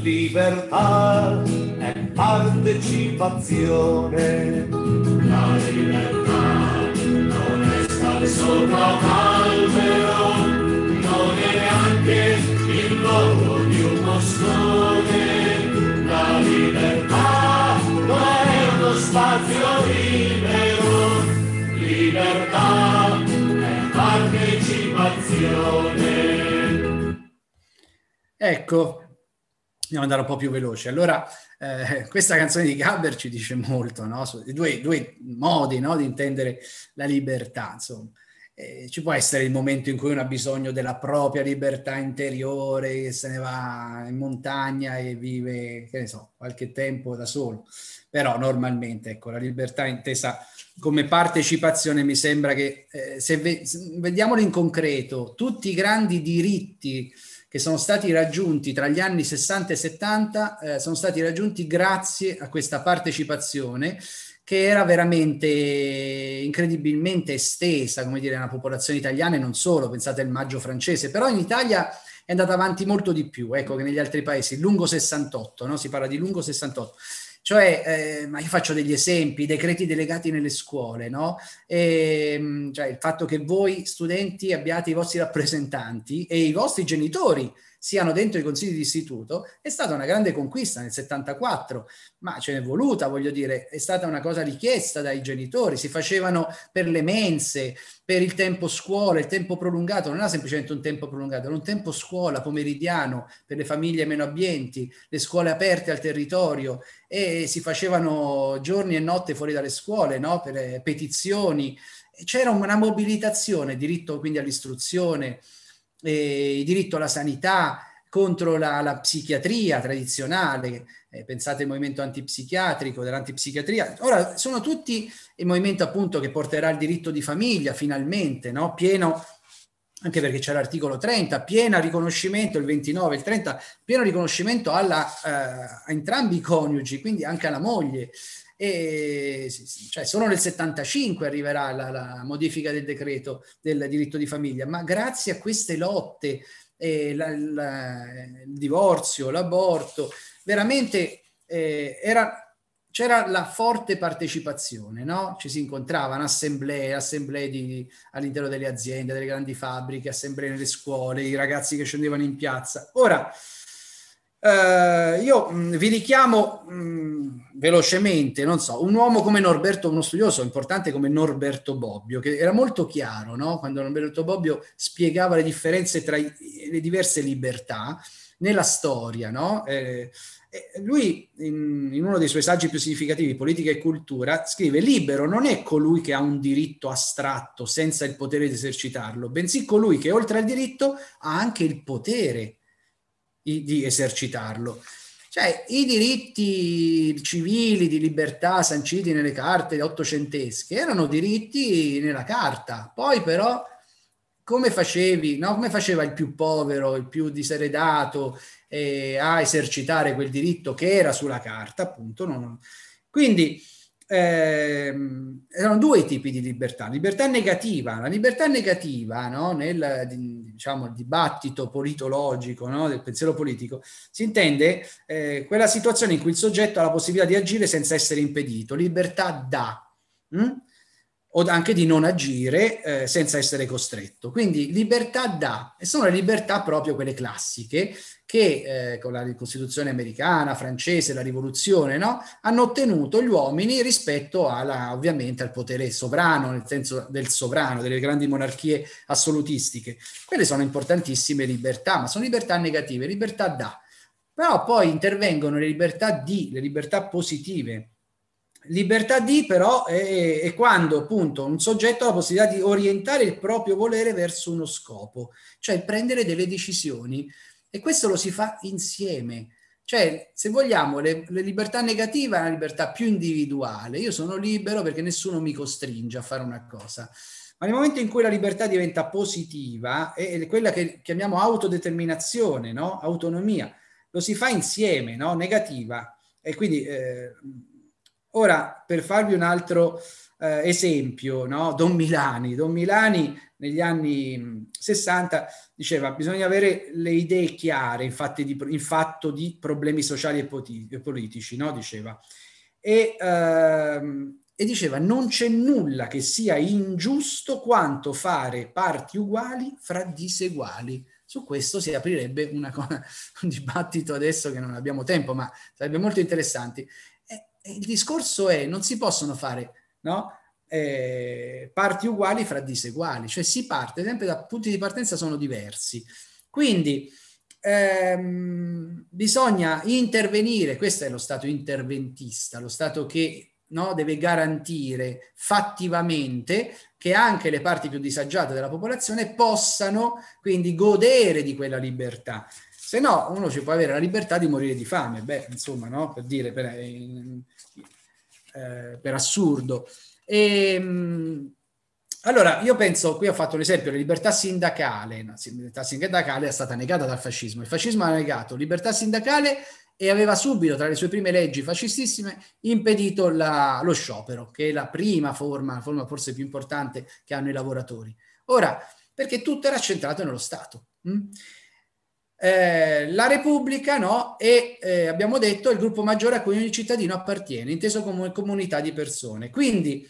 libertà è partecipazione. La libertà non è stare sopra un albero, non è neanche il loro di un moscone la libertà non è uno spazio libero, libertà è partecipazione. Ecco, andiamo ad andare un po' più veloce. Allora, eh, questa canzone di Gabber ci dice molto, no? Due, due modi no? di intendere la libertà, insomma eh, ci può essere il momento in cui uno ha bisogno della propria libertà interiore, che se ne va in montagna e vive, che ne so, qualche tempo da solo. Però normalmente, ecco, la libertà intesa come partecipazione mi sembra che, eh, se, ve- se vediamolo in concreto, tutti i grandi diritti che sono stati raggiunti tra gli anni 60 e 70 eh, sono stati raggiunti grazie a questa partecipazione che era veramente incredibilmente estesa, come dire, nella popolazione italiana e non solo, pensate al maggio francese, però in Italia è andata avanti molto di più, ecco, che negli altri paesi, lungo 68, no? si parla di lungo 68. Cioè, eh, ma io faccio degli esempi, i decreti delegati nelle scuole, no? E, ehm, cioè, il fatto che voi studenti abbiate i vostri rappresentanti e i vostri genitori siano dentro i consigli di istituto, è stata una grande conquista nel 74, ma ce n'è voluta, voglio dire, è stata una cosa richiesta dai genitori, si facevano per le mense, per il tempo scuola, il tempo prolungato, non era semplicemente un tempo prolungato, era un tempo scuola pomeridiano per le famiglie meno abbienti, le scuole aperte al territorio e si facevano giorni e notte fuori dalle scuole, no? per eh, petizioni. C'era una mobilitazione, diritto quindi all'istruzione, eh, diritto alla sanità, contro la, la psichiatria tradizionale, eh, pensate al movimento antipsichiatrico, dell'antipsichiatria. Ora, sono tutti il movimento appunto che porterà il diritto di famiglia finalmente, no? pieno anche perché c'è l'articolo 30, pieno riconoscimento, il 29, il 30, pieno riconoscimento alla, eh, a entrambi i coniugi, quindi anche alla moglie. E, cioè, solo nel 75 arriverà la, la, modifica del decreto del diritto di famiglia, ma grazie a queste lotte, eh, la, la, il divorzio, l'aborto, veramente eh, era c'era la forte partecipazione, no? Ci si incontravano assemblee, assemblee di, all'interno delle aziende, delle grandi fabbriche, assemblee nelle scuole, i ragazzi che scendevano in piazza. Ora, eh, io mh, mm, vi richiamo mh, mm, velocemente, non so, un uomo come Norberto, uno studioso importante come Norberto Bobbio, che era molto chiaro, no? Quando Norberto Bobbio spiegava le differenze tra i, le diverse libertà nella storia, no? Eh, lui, in, in, uno dei suoi saggi più significativi, Politica e Cultura, scrive: Libero non è colui che ha un diritto astratto senza il potere di esercitarlo, bensì colui che oltre al diritto ha anche il potere di, esercitarlo. Cioè, i diritti civili di libertà sanciti nelle carte ottocentesche erano diritti nella carta, poi però come facevi, no? come faceva il più povero, il più diseredato eh, a esercitare quel diritto che era sulla carta, appunto. Non... Quindi ehm, erano due tipi di libertà. Libertà negativa, la libertà negativa no? nel diciamo, dibattito politologico, no? del pensiero politico, si intende eh, quella situazione in cui il soggetto ha la possibilità di agire senza essere impedito, libertà da. Hm? o anche di non agire eh, senza essere costretto. Quindi libertà da, e sono le libertà proprio quelle classiche che eh, con la Costituzione americana, francese, la rivoluzione, no? hanno ottenuto gli uomini rispetto alla, ovviamente al potere sovrano, nel senso del sovrano, delle grandi monarchie assolutistiche. Quelle sono importantissime libertà, ma sono libertà negative, libertà da. Però poi intervengono le libertà di, le libertà positive, Libertà di però è, è, quando appunto un soggetto ha la possibilità di orientare il proprio volere verso uno scopo, cioè prendere delle decisioni e questo lo si fa insieme. Cioè, se vogliamo, le, le libertà negative è una libertà più individuale. Io sono libero perché nessuno mi costringe a fare una cosa. Ma nel momento in cui la libertà diventa positiva, è quella che chiamiamo autodeterminazione, no? autonomia, lo si fa insieme, no? negativa. E quindi eh, Ora, per farvi un altro eh, esempio, no? Don Milani. Don Milani negli anni 60 diceva bisogna avere le idee chiare in, di, in fatto di problemi sociali e, e politici, no? diceva. E, ehm, e diceva non c'è nulla che sia ingiusto quanto fare parti uguali fra diseguali. Su questo si aprirebbe una, (laughs) un dibattito adesso che non abbiamo tempo, ma sarebbe molto interessante il discorso è non si possono fare no? eh, parti uguali fra diseguali, cioè si parte, esempio, da punti di partenza sono diversi. Quindi ehm, bisogna intervenire, questo è lo Stato interventista, lo Stato che no, deve garantire fattivamente che anche le parti più disagiate della popolazione possano quindi godere di quella libertà. Se no, uno ci può avere la libertà di morire di fame, beh, insomma, no? per dire, per, eh, eh, per assurdo. E, ehm, allora, io penso, qui ho fatto l'esempio, la libertà sindacale, la libertà sindacale è stata negata dal fascismo, il fascismo ha negato libertà sindacale e aveva subito, tra le sue prime leggi fascistissime, impedito la, lo sciopero, che è la prima forma, la forma forse più importante che hanno i lavoratori. Ora, perché tutto era centrato nello Stato. Hm? Eh, la Repubblica no, e eh, abbiamo detto il gruppo maggiore a cui ogni cittadino appartiene, inteso come comunità di persone. Quindi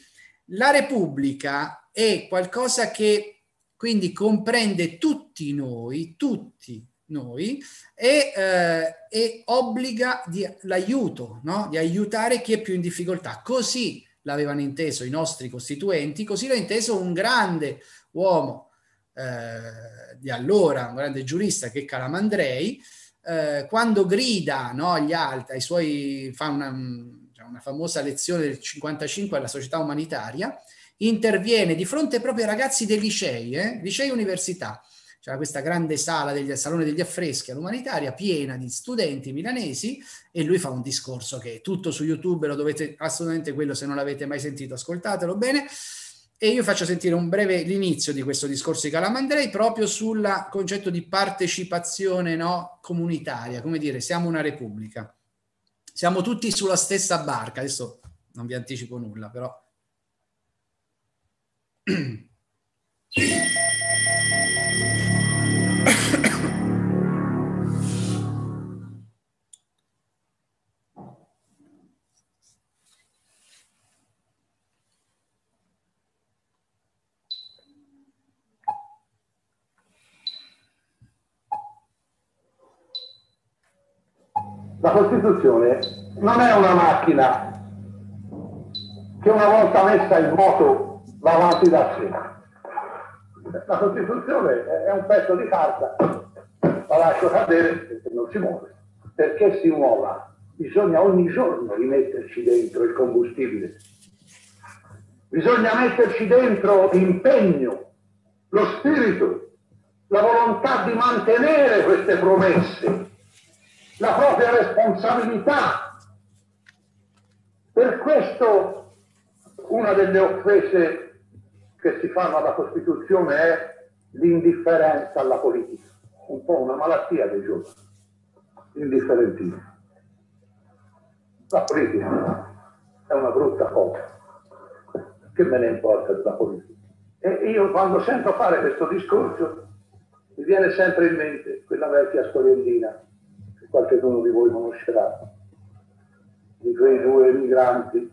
la Repubblica è qualcosa che quindi comprende tutti noi, tutti noi, e, eh, e obbliga di, l'aiuto, no? di aiutare chi è più in difficoltà. Così l'avevano inteso i nostri costituenti, così l'ha inteso un grande uomo eh, di allora, un grande giurista che è Calamandrei, eh, quando grida no, agli altri, ai suoi, fa una, diciamo, una famosa lezione del 55 alla società umanitaria, interviene di fronte proprio ai ragazzi dei licei, eh, licei università, c'era questa grande sala del Salone degli Affreschi all'Umanitaria piena di studenti milanesi e lui fa un discorso che è tutto su YouTube, lo dovete assolutamente quello se non l'avete mai sentito ascoltatelo bene e io faccio sentire un breve l'inizio di questo discorso di Calamandrei proprio sul concetto di partecipazione no, comunitaria, come dire, siamo una repubblica, siamo tutti sulla stessa barca, adesso non vi anticipo nulla, però (clears throat) Costituzione non è una macchina che una volta messa in moto va avanti da sé. La Costituzione è un pezzo di carta, la lascio cadere perché non si muove. Perché si muova? Bisogna ogni giorno rimetterci dentro il combustibile. Bisogna metterci dentro l'impegno, lo spirito, la volontà di mantenere queste promesse, la propria responsabilità. Per questo una delle offese che si fanno alla Costituzione è l'indifferenza alla politica, un po' una malattia dei giovani, l'indifferentismo. La politica è una brutta cosa, che me ne importa della politica? E io quando sento fare questo discorso mi viene sempre in mente quella vecchia storiellina qualcuno di voi conoscerà, di quei due migranti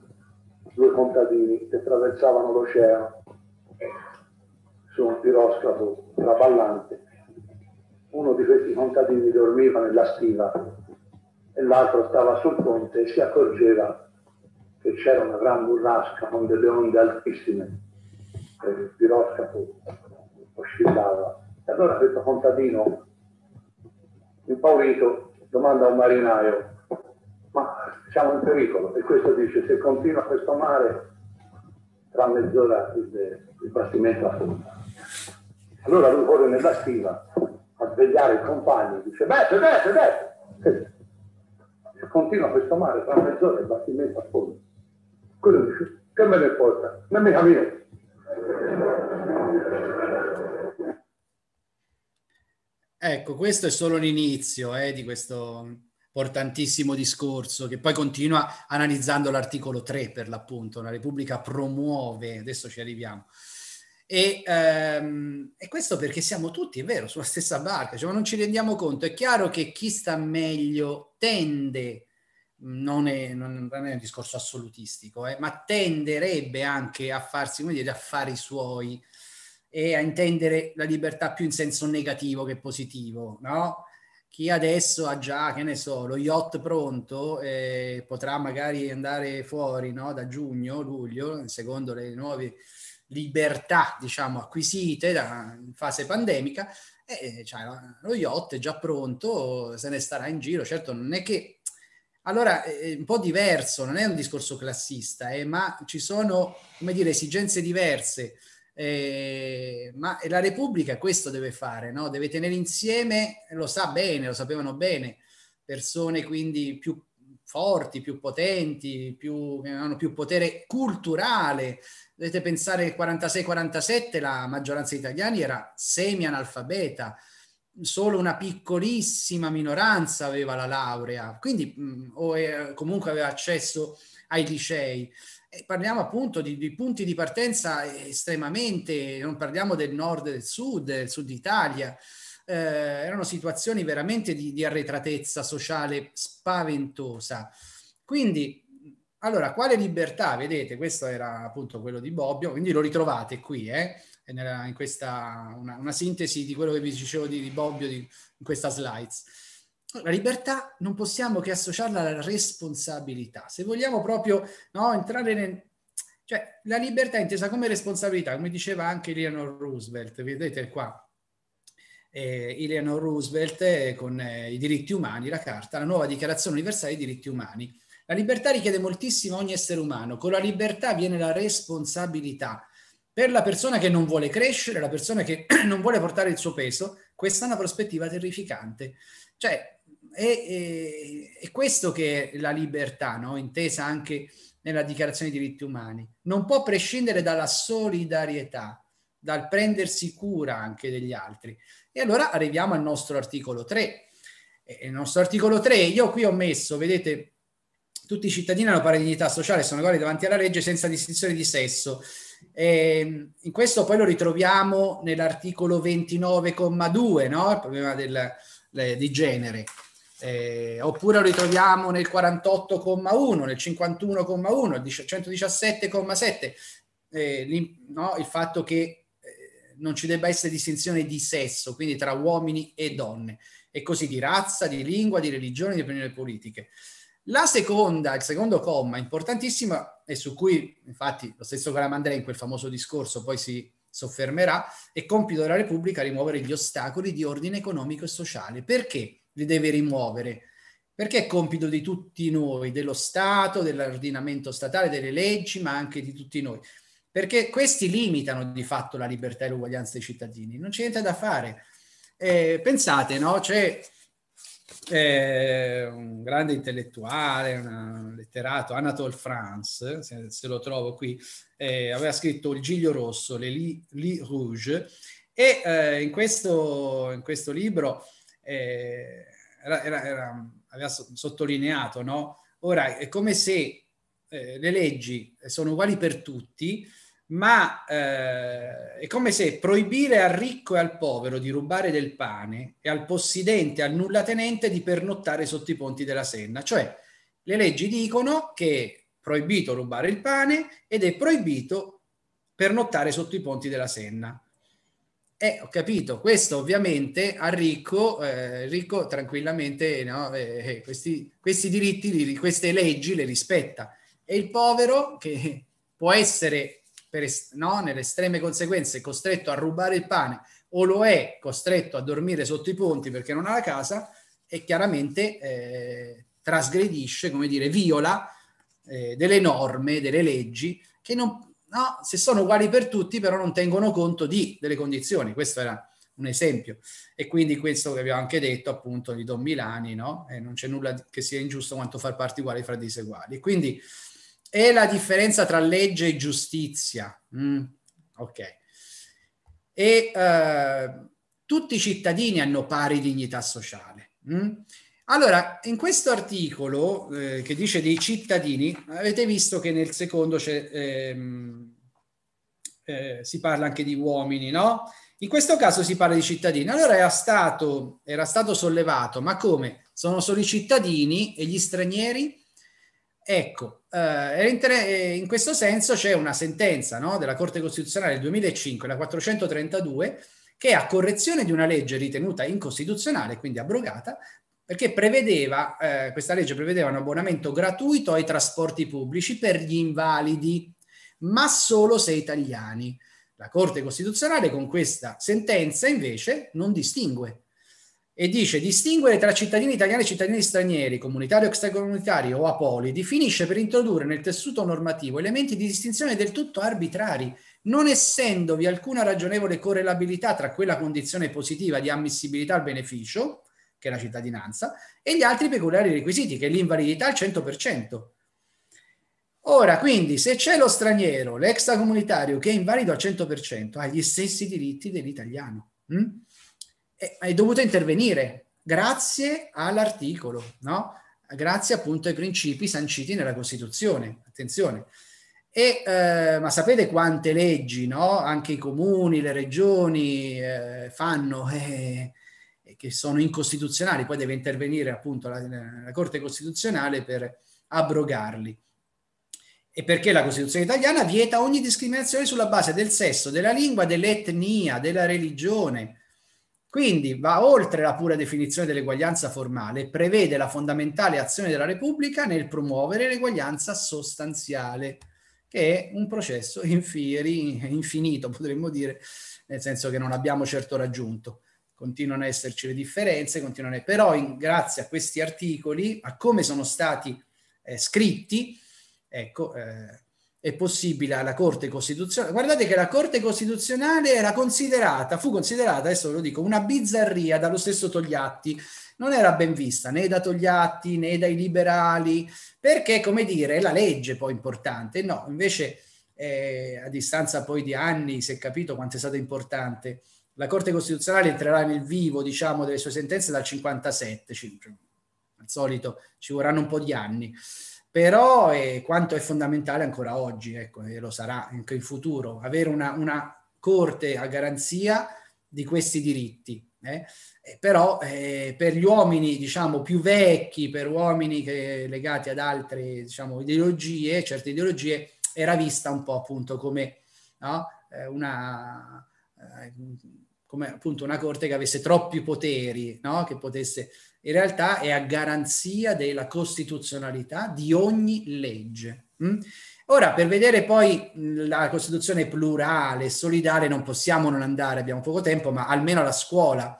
due contadini che attraversavano l'oceano su un piroscafo traballante. Uno di questi contadini dormiva nella stiva e l'altro stava sul ponte e si accorgeva che c'era una gran burrasca con delle onde altissime e il piroscafo oscillava. E allora questo contadino, impaurito, domanda a un marinaio, ma siamo in pericolo e questo dice se continua questo mare tra mezz'ora il, il bastimento affonda. Allora lui corre nella stiva a svegliare il compagno dice beh, beh, beh, se continua questo mare tra mezz'ora il bastimento affonda. Quello dice che me ne importa, non mica mio. Ecco, questo è solo l'inizio eh, di questo importantissimo discorso che poi continua analizzando l'articolo 3 per l'appunto, la Repubblica promuove, adesso ci arriviamo. E, ehm, e, questo perché siamo tutti, è vero, sulla stessa barca, cioè, ma non ci rendiamo conto. È chiaro che chi sta meglio tende, non è, non è un discorso assolutistico, eh, ma tenderebbe anche a farsi, come dire, affari suoi e a intendere la libertà più in senso negativo che positivo, no? chi adesso ha già, che ne so, lo yacht pronto eh, potrà magari andare fuori no? da giugno, luglio, secondo le nuove libertà, diciamo, acquisite da, in fase pandemica, eh, cioè, lo yacht è già pronto, se ne starà in giro. Certo, non è che... Allora, è un po' diverso, non è un discorso classista, eh, ma ci sono, come dire, esigenze diverse eh, ma la Repubblica questo deve fare, no? deve tenere insieme, lo sa bene, lo sapevano bene, persone quindi più forti, più potenti, più, che hanno più potere culturale. Dovete pensare che 46-47 la maggioranza degli italiani era semi-analfabeta, solo una piccolissima minoranza aveva la laurea, quindi mh, o è, comunque aveva accesso ai licei. Parliamo appunto di, di, punti di partenza estremamente, non parliamo del nord e del sud, del sud Italia, eh, erano situazioni veramente di, di, arretratezza sociale spaventosa. Quindi, allora, quale libertà? Vedete, questo era appunto quello di Bobbio, quindi lo ritrovate qui, eh, in questa, una, una, sintesi di quello che vi dicevo di, di Bobbio in questa slides. La libertà non possiamo che associarla alla responsabilità. Se vogliamo proprio no, entrare nel... Cioè, la libertà è intesa come responsabilità, come diceva anche Eleanor Roosevelt, vedete qua, eh, Eleanor Roosevelt eh, con eh, i diritti umani, la carta, la nuova dichiarazione universale dei diritti umani. La libertà richiede moltissimo a ogni essere umano, con la libertà viene la responsabilità Per la persona che non vuole crescere, la persona che (clears throat) non vuole portare il suo peso, questa è una prospettiva terrificante. Cioè, è, è, è questo che è la libertà, no? intesa anche nella dichiarazione dei diritti umani. Non può prescindere dalla solidarietà, dal prendersi cura anche degli altri. E allora arriviamo al nostro articolo 3. E il nostro articolo 3, io qui ho messo, vedete, tutti i cittadini hanno pari dignità sociale, sono uguali davanti alla legge senza distinzione di sesso. E in questo poi lo ritroviamo nell'articolo 29,2, no? il problema del, di genere. Eh, oppure lo ritroviamo nel 48,1, nel 51,1, il 117,7, eh, no? il fatto che eh, non ci debba essere distinzione di sesso, quindi tra uomini e donne, e così di razza, di lingua, di religione, di opinioni politiche. La seconda, il secondo comma, importantissimo, e su cui infatti lo stesso Calamandrei in quel famoso discorso poi si soffermerà, è compito della Repubblica rimuovere gli ostacoli di ordine economico e sociale. Perché li deve rimuovere? Perché è compito di tutti noi, dello Stato, dell'ordinamento statale, delle leggi, ma anche di tutti noi. Perché questi limitano di fatto la libertà e l'uguaglianza dei cittadini. Non c'è niente da fare. Eh, pensate, no? C'è eh, un grande intellettuale, un letterato, Anatole France, se, se lo trovo qui, eh, aveva scritto Il Giglio Rosso, Le Lis Rouge, e eh, in, questo, in, questo, libro eh, era, era, era, aveva sottolineato, no? Ora è come se eh, le leggi sono uguali per tutti, ma eh, è come se proibire al ricco e al povero di rubare del pane e al possidente al nullatenente di pernottare sotto i ponti della Senna. Cioè, le leggi dicono che è proibito rubare il pane ed è proibito pernottare sotto i ponti della Senna. Eh, ho capito, questo ovviamente al ricco, eh, ricco tranquillamente no, eh, eh questi, questi diritti, queste leggi le rispetta. E il povero che può essere per, no, nelle estreme conseguenze costretto a rubare il pane o lo è costretto a dormire sotto i ponti perché non ha la casa e chiaramente eh, trasgredisce, come dire, viola eh, delle norme, delle leggi che non, no, se sono uguali per tutti però non tengono conto di delle condizioni. Questo era un esempio. E quindi questo che abbiamo anche detto appunto di Don Milani, no? E non c'è nulla che sia ingiusto quanto far parti uguali fra diseguali. Quindi è la differenza tra legge e giustizia. Mm, ok. E eh, tutti i cittadini hanno pari dignità sociale. Mm? Allora, in questo articolo eh, che dice dei cittadini, avete visto che nel secondo ehm, eh, si parla anche di uomini, no? In questo caso si parla di cittadini. Allora era stato, era stato sollevato, ma come? Sono solo i cittadini e gli stranieri? Ecco, eh, in questo senso c'è una sentenza no, della Corte Costituzionale del 2005, la 432, che a correzione di una legge ritenuta incostituzionale, quindi abrogata, perché prevedeva, eh, questa legge prevedeva un abbonamento gratuito ai trasporti pubblici per gli invalidi, ma solo se italiani. La Corte Costituzionale con questa sentenza invece non distingue e dice distinguere tra cittadini italiani e cittadini stranieri, comunitari o extracomunitari o apolidi, finisce per introdurre nel tessuto normativo elementi di distinzione del tutto arbitrari, non essendovi alcuna ragionevole correlabilità tra quella condizione positiva di ammissibilità al beneficio, che è la cittadinanza, e gli altri peculiari requisiti, che è l'invalidità al 100%. Ora, quindi, se c'è lo straniero, l'extracomunitario che è invalido al 100%, ha gli stessi diritti dell'italiano. Hm? hai dovuto intervenire grazie all'articolo, no? grazie appunto ai principi sanciti nella Costituzione. Attenzione. E, eh, ma sapete quante leggi, no? anche i comuni, le regioni eh, fanno eh, che sono incostituzionali, poi deve intervenire appunto la, la Corte Costituzionale per abrogarli. E perché la Costituzione italiana vieta ogni discriminazione sulla base del sesso, della lingua, dell'etnia, della religione, quindi va oltre la pura definizione dell'eguaglianza formale, prevede la fondamentale azione della Repubblica nel promuovere l'eguaglianza sostanziale, che è un processo infinito, potremmo dire, nel senso che non abbiamo certo raggiunto. Continuano a esserci le differenze, continuano però in, grazie a questi articoli, a come sono stati eh, scritti, ecco, eh, è possibile alla Corte Costituzionale. Guardate che la Corte Costituzionale era considerata, fu considerata, adesso ve lo dico, una bizzarria dallo stesso Togliatti. Non era ben vista né da Togliatti né dai liberali, perché, come dire, è la legge poi importante. No, invece, eh, a distanza poi di anni, si è capito quanto è stata importante. La Corte Costituzionale entrerà nel vivo, diciamo, delle sue sentenze dal 57, al solito ci vorranno un po' di anni però eh, quanto è fondamentale ancora oggi, ecco, e lo sarà anche in futuro, avere una, una corte a garanzia di questi diritti. Eh? Eh, però eh, per gli uomini diciamo più vecchi, per uomini che, legati ad altre diciamo, ideologie, certe ideologie, era vista un po' appunto come, no? Eh, una, eh, come appunto una corte che avesse troppi poteri, no? che potesse in realtà è a garanzia della costituzionalità di ogni legge. Mm? Ora, per vedere poi la Costituzione plurale, solidale, non possiamo non andare, abbiamo poco tempo, ma almeno la scuola.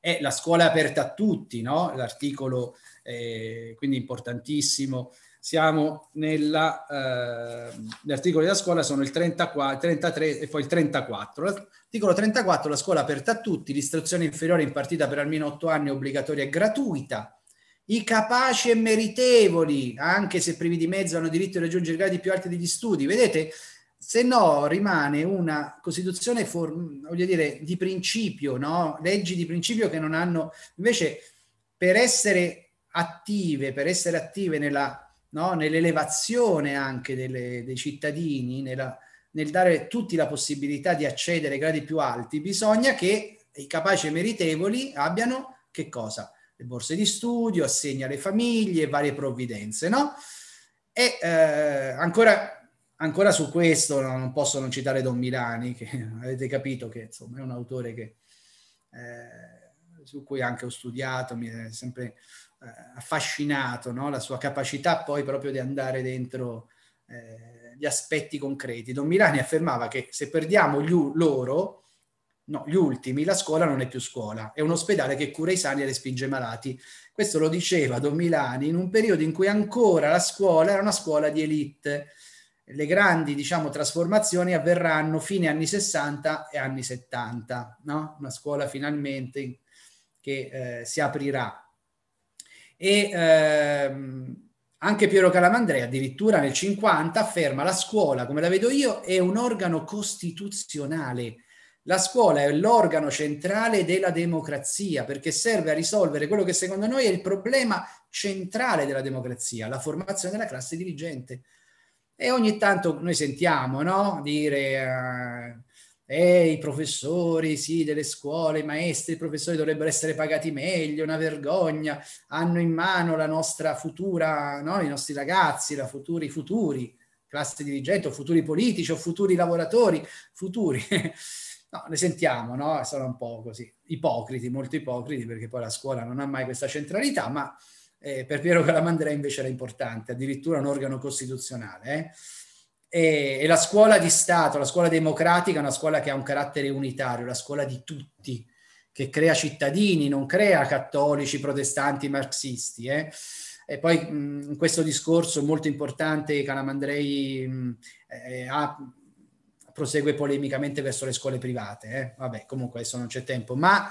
È la scuola aperta a tutti, no? L'articolo, eh, quindi importantissimo, siamo nella, eh, gli articoli della scuola sono il 34, 33 e poi il 34. L'articolo 34, la scuola aperta a tutti, l'istruzione inferiore impartita per almeno 8 anni obbligatoria e gratuita. I capaci e meritevoli, anche se privi di mezzo, hanno diritto di raggiungere gradi più alti degli studi. Vedete, se no rimane una Costituzione, for, voglio dire, di principio, no? leggi di principio che non hanno... Invece, per essere attive, per essere attive nella no? nell'elevazione anche delle, dei cittadini, nella, nel dare tutti la possibilità di accedere ai gradi più alti, bisogna che i capaci e meritevoli abbiano che cosa? Le borse di studio, assegni alle famiglie, varie provvidenze, no? E eh, ancora, ancora su questo no, non posso non citare Don Milani, che (laughs) avete capito che insomma è un autore che, eh, su cui anche ho studiato, mi è sempre affascinato, no? la sua capacità poi proprio di andare dentro eh, gli aspetti concreti. Don Milani affermava che se perdiamo gli, loro, no, gli ultimi, la scuola non è più scuola, è un ospedale che cura i sani e respinge i malati. Questo lo diceva Don Milani in un periodo in cui ancora la scuola era una scuola di elite. Le grandi, diciamo, trasformazioni avverranno fine anni 60 e anni 70, no? Una scuola finalmente che eh, si aprirà e ehm, anche Piero Calamandrea addirittura nel 50 afferma la scuola, come la vedo io, è un organo costituzionale. La scuola è l'organo centrale della democrazia perché serve a risolvere quello che secondo noi è il problema centrale della democrazia, la formazione della classe dirigente. E ogni tanto noi sentiamo no? dire... Uh, eh, i professori, sì, delle scuole, i maestri, i professori dovrebbero essere pagati meglio, una vergogna, hanno in mano la nostra futura, no? i nostri ragazzi, la futuri, futuri, classe dirigente o futuri politici o futuri lavoratori, futuri. (laughs) No, ne sentiamo, no? Sono un po' così ipocriti, molto ipocriti, perché poi la scuola non ha mai questa centralità, ma eh, per Piero Calamandrei invece era importante, addirittura un organo costituzionale. Eh? E, e, la scuola di Stato, la scuola democratica è una scuola che ha un carattere unitario, la scuola di tutti, che crea cittadini, non crea cattolici, protestanti, marxisti. Eh? E poi in questo discorso molto importante Calamandrei mh, eh, ha, prosegue polemicamente verso le scuole private. Eh? Vabbè, comunque adesso non c'è tempo, ma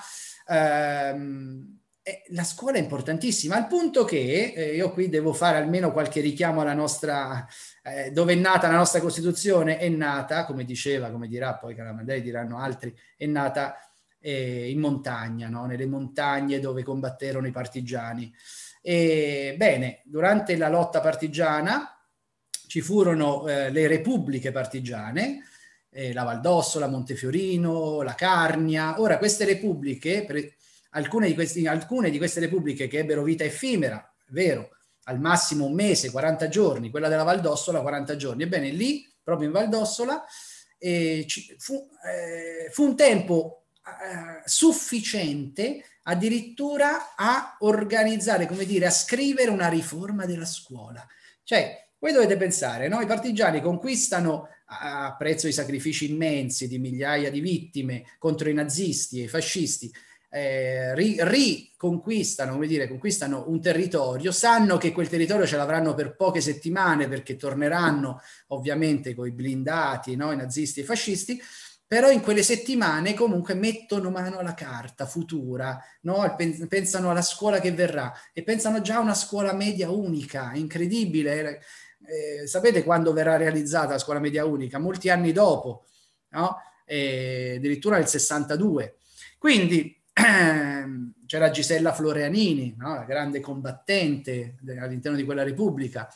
ehm, eh, la scuola è importantissima, al punto che eh, io qui devo fare almeno qualche richiamo alla nostra, eh, dove è nata la nostra Costituzione, è nata, come diceva, come dirà poi Calamandei, diranno altri, è nata eh, in montagna, no? nelle montagne dove combatterono i partigiani. E, bene, durante la lotta partigiana ci furono eh, le repubbliche partigiane, eh, la Valdossola, Montefiorino, la Carnia. Ora, queste repubbliche... Pre- alcune di, questi, alcune di queste repubbliche che ebbero vita effimera, vero, al massimo un mese, 40 giorni, quella della Valdossola 40 giorni. Ebbene, lì, proprio in Valdossola, eh, fu, eh, fu, un tempo eh, sufficiente addirittura a organizzare, come dire, a scrivere una riforma della scuola. Cioè, voi dovete pensare, no? i partigiani conquistano a prezzo di sacrifici immensi, di migliaia di vittime contro i nazisti e i fascisti, eh, ri- riconquistano, come dire, conquistano un territorio, sanno che quel territorio ce l'avranno per poche settimane perché torneranno ovviamente con i blindati, no? i nazisti e i fascisti, però in quelle settimane comunque mettono mano alla carta futura, no? pensano alla scuola che verrà e pensano già a una scuola media unica, incredibile. Eh, sapete quando verrà realizzata la scuola media unica? Molti anni dopo, no? eh, addirittura nel 62. Quindi (clears throat) c'era Gisella Floreanini, no? la grande combattente all'interno di quella Repubblica,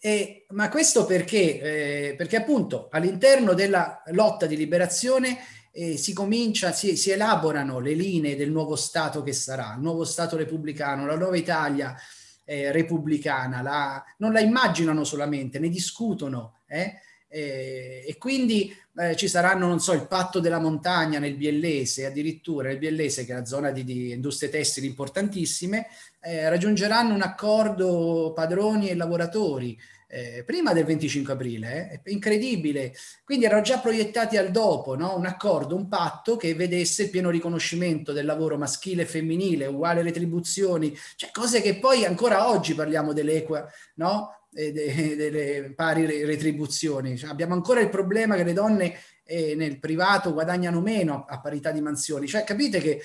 e, ma questo perché? Eh, perché appunto all'interno della lotta di liberazione eh, si comincia, si, si, elaborano le linee del nuovo Stato che sarà, il nuovo Stato repubblicano, la nuova Italia eh, repubblicana, la, non la immaginano solamente, ne discutono. Eh? E quindi eh, ci saranno, non so, il patto della montagna nel Biellese, addirittura nel Biellese, che è una zona di, di industrie tessili importantissime, eh, raggiungeranno un accordo padroni e lavoratori eh, prima del 25 aprile, eh? è incredibile. Quindi erano già proiettati al dopo, no? un accordo, un patto che vedesse il pieno riconoscimento del lavoro maschile e femminile, uguali retribuzioni, cioè cose che poi ancora oggi parliamo dell'equa, no? De, (laughs) delle pari retribuzioni. Cioè, abbiamo ancora il problema che le donne eh, nel privato guadagnano meno a parità di mansioni. Cioè, capite che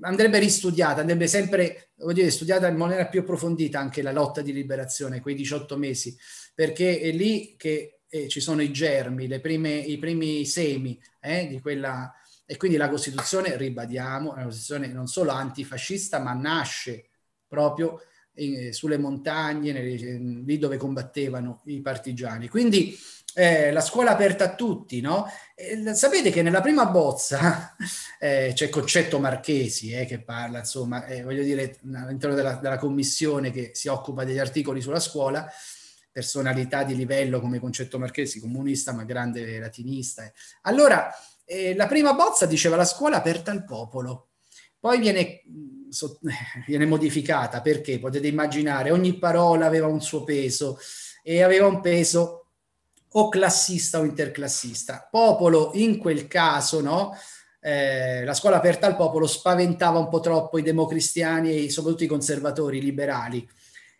andrebbe ristudiata, andrebbe sempre dire, studiata in maniera più approfondita anche la lotta di liberazione, quei 18 mesi, perché è lì che eh, ci sono i germi, prime, i primi semi eh, di quella... E quindi la Costituzione, ribadiamo, è una Costituzione non solo antifascista, ma nasce proprio in, sulle montagne, lì dove combattevano i partigiani. Quindi eh, la scuola aperta a tutti, no? Eh, sapete che nella prima bozza (laughs) eh, c'è Concetto Marchesi eh, che parla, insomma, eh, voglio dire, all'interno della, della, commissione che si occupa degli articoli sulla scuola, personalità di livello come Concetto Marchesi, comunista ma grande latinista. Eh. Allora, la prima bozza diceva la scuola aperta al popolo, poi viene, so, (laughs) viene modificata perché potete immaginare ogni parola aveva un suo peso e aveva un peso o classista o interclassista. Popolo in quel caso, no? Eh, la scuola aperta al popolo spaventava un po' troppo i democristiani e soprattutto i conservatori liberali.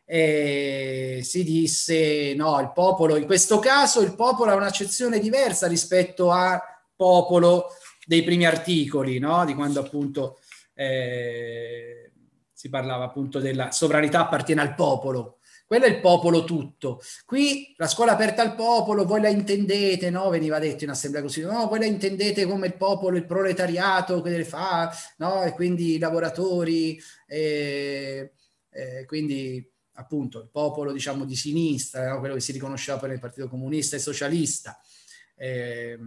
E si disse no, il popolo, in questo caso il popolo ha un'accezione diversa rispetto al popolo dei primi articoli, no? di quando appunto eh, si parlava appunto della sovranità appartiene al popolo, quello è il popolo tutto. Qui la scuola aperta al popolo, voi la intendete, no? Veniva detto in assemblea così, no? Voi la intendete come il popolo, il proletariato che le fa, no? E quindi i lavoratori, e, e quindi appunto il popolo, diciamo, di sinistra, no? quello che si riconosceva per il Partito Comunista e Socialista. E,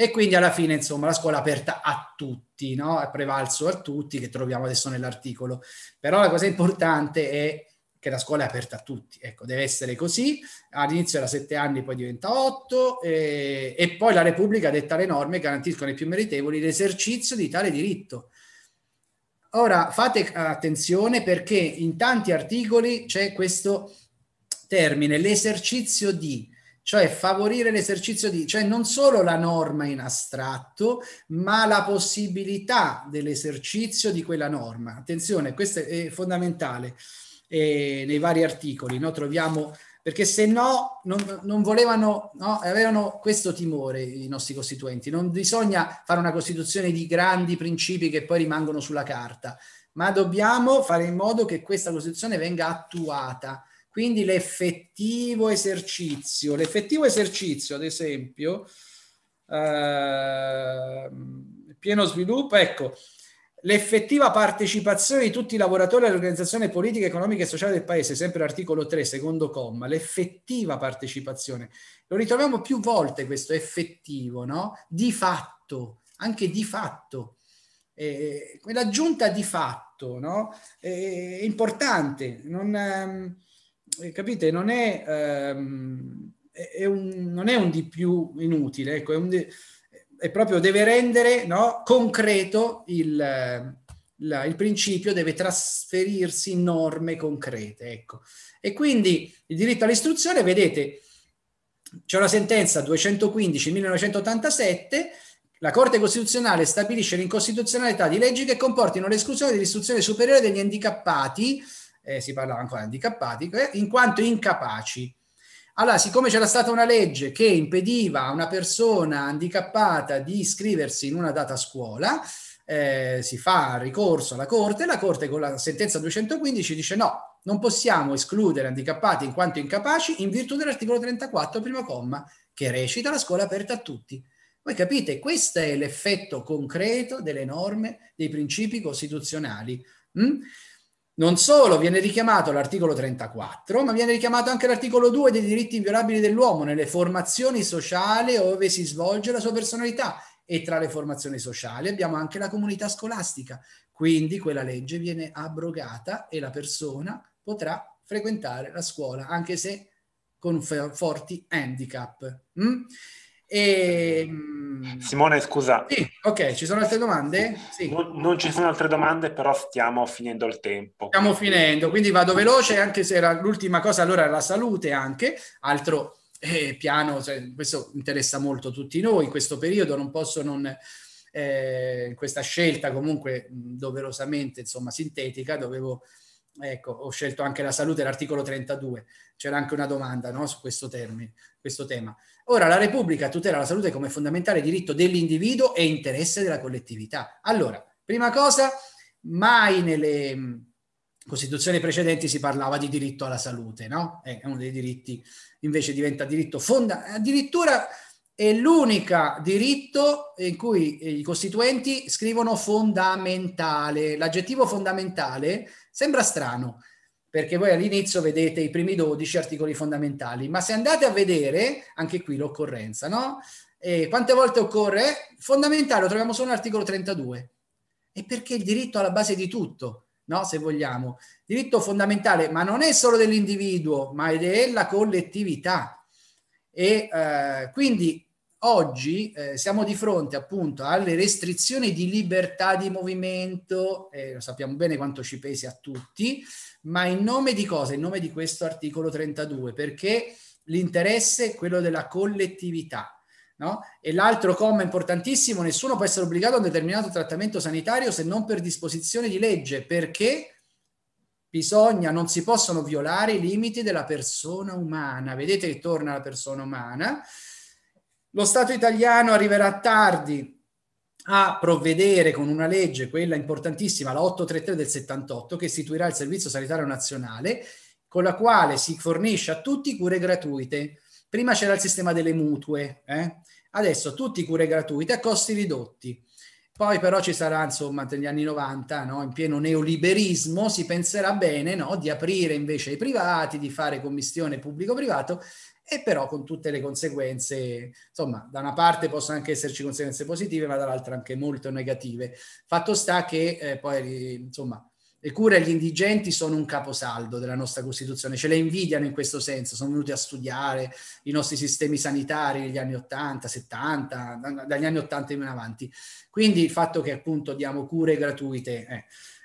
e quindi alla fine, insomma, la scuola aperta a tutti, no? È prevalso a tutti, che troviamo adesso nell'articolo. Però la cosa importante è che la scuola è aperta a tutti. Ecco, deve essere così. All'inizio era sette anni, poi diventa otto, e, e poi la Repubblica detta le norme garantiscono ai più meritevoli l'esercizio di tale diritto. Ora fate attenzione perché in tanti articoli c'è questo termine, l'esercizio di, cioè favorire l'esercizio di, cioè non solo la norma in astratto, ma la possibilità dell'esercizio di quella norma. Attenzione, questo è fondamentale eh, nei vari articoli, no? troviamo perché se no non, non volevano, no? avevano questo timore i nostri costituenti, non bisogna fare una costituzione di grandi principi che poi rimangono sulla carta, ma dobbiamo fare in modo che questa costituzione venga attuata. Quindi l'effettivo esercizio, l'effettivo esercizio, ad esempio, eh, pieno sviluppo, ecco, l'effettiva partecipazione di tutti i lavoratori all'organizzazione politica, economica e sociale del paese, sempre l'articolo 3, secondo comma, l'effettiva partecipazione. Lo ritroviamo più volte questo effettivo, no? Di fatto, anche di fatto. Eh, quell'aggiunta di fatto, no? È importante, non, eh, capite, non è, ehm, è un, non è un di più inutile, ecco, è un di, è proprio deve rendere no, concreto il, la, il, principio, deve trasferirsi in norme concrete. Ecco. E quindi il diritto all'istruzione, vedete, c'è una sentenza 215-1987 la Corte Costituzionale stabilisce l'incostituzionalità di leggi che comportino l'esclusione dell'istruzione superiore degli handicappati, eh, si parlava ancora di handicappati, eh, in quanto incapaci. Allora, siccome c'era stata una legge che impediva a una persona handicappata di iscriversi in una data scuola, eh, si fa ricorso alla Corte, la Corte con la sentenza 215 dice no, non possiamo escludere handicappati in quanto incapaci in virtù dell'articolo 34, primo comma, che recita la scuola aperta a tutti. Voi capite, questo è l'effetto concreto delle norme, dei principi costituzionali. Mm? Non solo viene richiamato l'articolo 34, ma viene richiamato anche l'articolo 2 dei diritti inviolabili dell'uomo nelle formazioni sociali dove si svolge la sua personalità e tra le formazioni sociali abbiamo anche la comunità scolastica. Quindi quella legge viene abrogata e la persona potrà frequentare la scuola anche se con forti handicap. Mm? E, mm, Simone, scusa. Sì, ok, ci sono altre domande? Sì. Non, non, ci sono altre domande, però stiamo finendo il tempo. Stiamo finendo, quindi vado veloce, anche se era l'ultima cosa, allora la salute anche, altro eh, piano, cioè, questo interessa molto tutti noi in questo periodo, non posso non... Eh, questa scelta comunque doverosamente insomma sintetica dovevo ecco ho scelto anche la salute l'articolo 32 c'era anche una domanda no, su questo termine questo tema Ora, la Repubblica tutela la salute come fondamentale diritto dell'individuo e interesse della collettività. Allora, prima cosa, mai nelle mm, Costituzioni precedenti si parlava di diritto alla salute, no? È uno dei diritti, invece diventa diritto fondamentale. Addirittura è l'unico diritto in cui i costituenti scrivono fondamentale. L'aggettivo fondamentale sembra strano, perché voi all'inizio vedete i primi 12 articoli fondamentali, ma se andate a vedere, anche qui l'occorrenza, no? E quante volte occorre? Fondamentale lo troviamo solo nell'articolo 32. E perché il diritto alla base di tutto, no? Se vogliamo. Diritto fondamentale, ma non è solo dell'individuo, ma è della collettività. E eh, quindi oggi eh, siamo di fronte appunto alle restrizioni di libertà di movimento, eh, lo sappiamo bene quanto ci pesi a tutti, ma in nome di cosa? In nome di questo articolo 32, perché l'interesse è quello della collettività. No? E l'altro comma importantissimo, nessuno può essere obbligato a un determinato trattamento sanitario se non per disposizione di legge, perché bisogna, non si possono violare i limiti della persona umana. Vedete che torna la persona umana. Lo Stato italiano arriverà tardi a provvedere con una legge, quella importantissima, la 833 del 78, che istituirà il Servizio Sanitario Nazionale, con la quale si fornisce a tutti cure gratuite. Prima c'era il sistema delle mutue, eh? adesso tutti cure gratuite a costi ridotti. Poi però ci sarà, insomma, negli anni 90, no? in pieno neoliberismo, si penserà bene no? di aprire invece ai privati, di fare commissione pubblico-privato e però con tutte le conseguenze, insomma, da una parte possono anche esserci conseguenze positive, ma dall'altra anche molto negative. Fatto sta che eh, poi, insomma, le cure agli indigenti sono un caposaldo della nostra Costituzione, ce le invidiano in questo senso, sono venuti a studiare i nostri sistemi sanitari negli anni 80, 70, dagli anni 80 in avanti. Quindi il fatto che appunto diamo cure gratuite.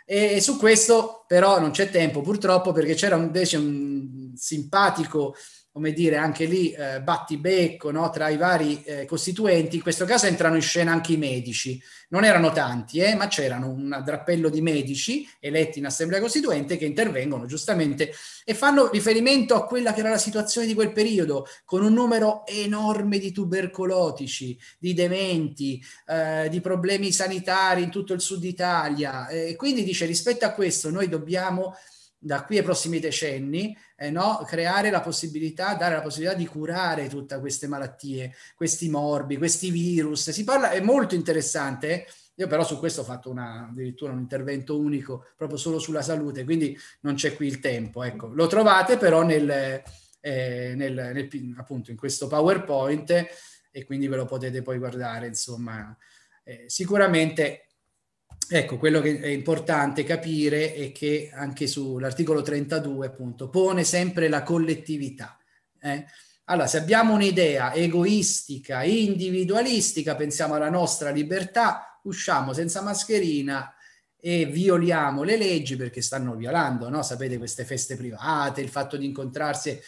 Eh. E su questo però non c'è tempo purtroppo perché c'era invece un simpatico come dire, anche lì eh, battibecco no? tra i vari eh, costituenti, in questo caso entrano in scena anche i medici, non erano tanti, eh, ma c'erano un drappello di medici eletti in assemblea costituente che intervengono giustamente e fanno riferimento a quella che era la situazione di quel periodo, con un numero enorme di tubercolotici, di dementi, eh, di problemi sanitari in tutto il sud Italia. E quindi dice rispetto a questo noi dobbiamo da qui ai prossimi decenni, eh, no? creare la possibilità, dare la possibilità di curare tutte queste malattie, questi morbi, questi virus. Si parla, è molto interessante. Io però su questo ho fatto una, addirittura un intervento unico proprio solo sulla salute, quindi non c'è qui il tempo. Ecco. Lo trovate però nel, eh, nel, nel, appunto in questo PowerPoint e quindi ve lo potete poi guardare. Insomma, eh, sicuramente Ecco, quello che è importante capire è che anche sull'articolo 32, appunto, pone sempre la collettività. Eh? Allora, se abbiamo un'idea egoistica, individualistica, pensiamo alla nostra libertà, usciamo senza mascherina e violiamo le leggi perché stanno violando, no? Sapete, queste feste private, il fatto di incontrarsi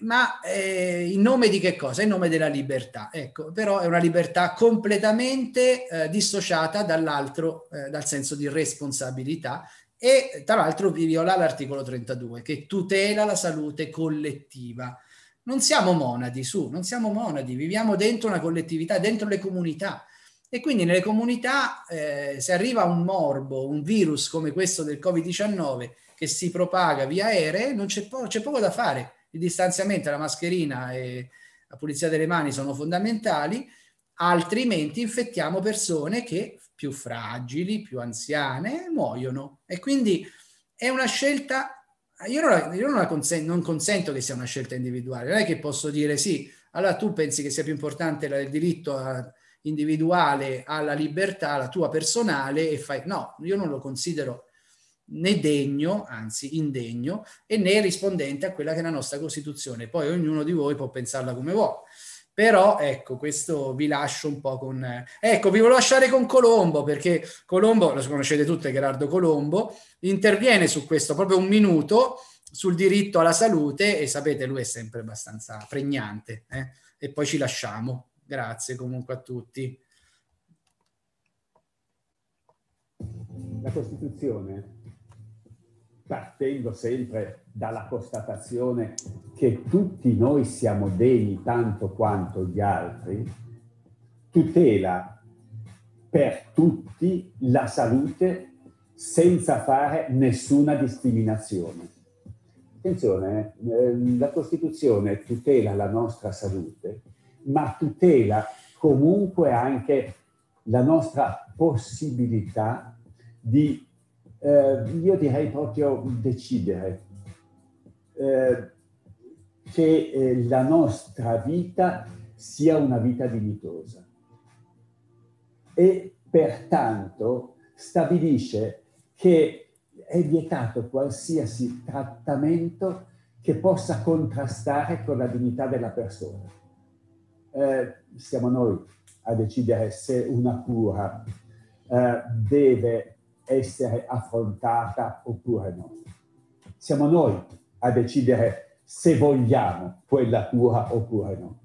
ma eh, in nome di che cosa? In nome della libertà. Ecco, però è una libertà completamente eh, dissociata dall'altro, eh, dal senso di responsabilità e tra l'altro viola l'articolo 32 che tutela la salute collettiva. Non siamo monadi, su, non siamo monadi, viviamo dentro una collettività, dentro le comunità. E quindi nelle comunità, eh, se arriva un morbo, un virus come questo del Covid-19 che si propaga via aeree, non c'è, po- c'è poco da fare il distanziamento, la mascherina e la pulizia delle mani sono fondamentali, altrimenti infettiamo persone che più fragili, più anziane, muoiono. E quindi è una scelta, io non, la, io non, la consento, non consento che sia una scelta individuale, non è che posso dire sì, allora tu pensi che sia più importante il diritto a, individuale alla libertà, la tua personale, e fai... No, io non lo considero né degno, anzi indegno, e né rispondente a quella che è la nostra Costituzione. Poi ognuno di voi può pensarla come vuole. Però ecco, questo vi lascio un po' con... Ecco, vi volevo lasciare con Colombo, perché Colombo, lo conoscete tutte, Gerardo Colombo, interviene su questo proprio un minuto sul diritto alla salute e sapete, lui è sempre abbastanza pregnante. Eh? E poi ci lasciamo. Grazie comunque a tutti. La Costituzione partendo sempre dalla constatazione che tutti noi siamo degni tanto quanto gli altri, tutela per tutti la salute senza fare nessuna discriminazione. Attenzione, eh, la Costituzione tutela la nostra salute, ma tutela comunque anche la nostra possibilità di io direi proprio decidere eh, che eh, la nostra vita sia una vita dignitosa e pertanto stabilisce che è vietato qualsiasi trattamento che possa contrastare con la dignità della persona. Eh, siamo noi a decidere se una cura eh, deve essere affrontata oppure no. Siamo noi a decidere se vogliamo quella cura oppure no.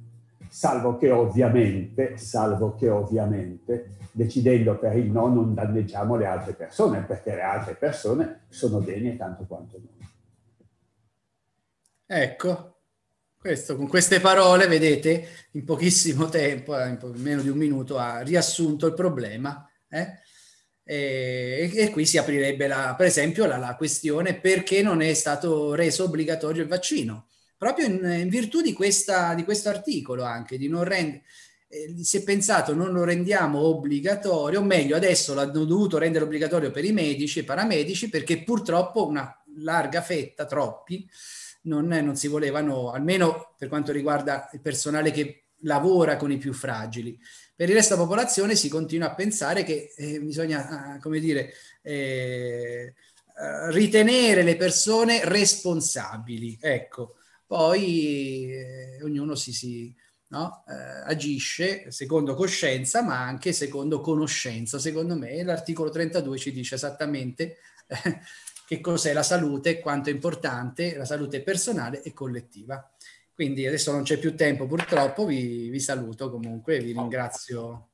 Salvo che ovviamente, salvo che ovviamente, decidendo per il no non danneggiamo le altre persone, perché le altre persone sono degne tanto quanto noi. Ecco, questo, con queste parole, vedete, in pochissimo tempo, in meno di un minuto, ha riassunto il problema. Eh? E, e, qui si aprirebbe, la, per esempio, la, la, questione perché non è stato reso obbligatorio il vaccino, proprio in, in virtù di, questa, di questo articolo anche, di non rendere... Eh, si è pensato non lo rendiamo obbligatorio, o meglio adesso l'hanno dovuto rendere obbligatorio per i medici e paramedici perché purtroppo una larga fetta, troppi, non, non si volevano, almeno per quanto riguarda il personale che lavora con i più fragili per il resto della popolazione si continua a pensare che eh, bisogna, ah, come dire, eh, ritenere le persone responsabili. Ecco, poi eh, ognuno si, si no? Eh, agisce secondo coscienza, ma anche secondo conoscenza. Secondo me l'articolo 32 ci dice esattamente eh, che cos'è la salute, quanto è importante la salute personale e collettiva. Quindi adesso non c'è più tempo purtroppo, vi, vi saluto comunque, vi ringrazio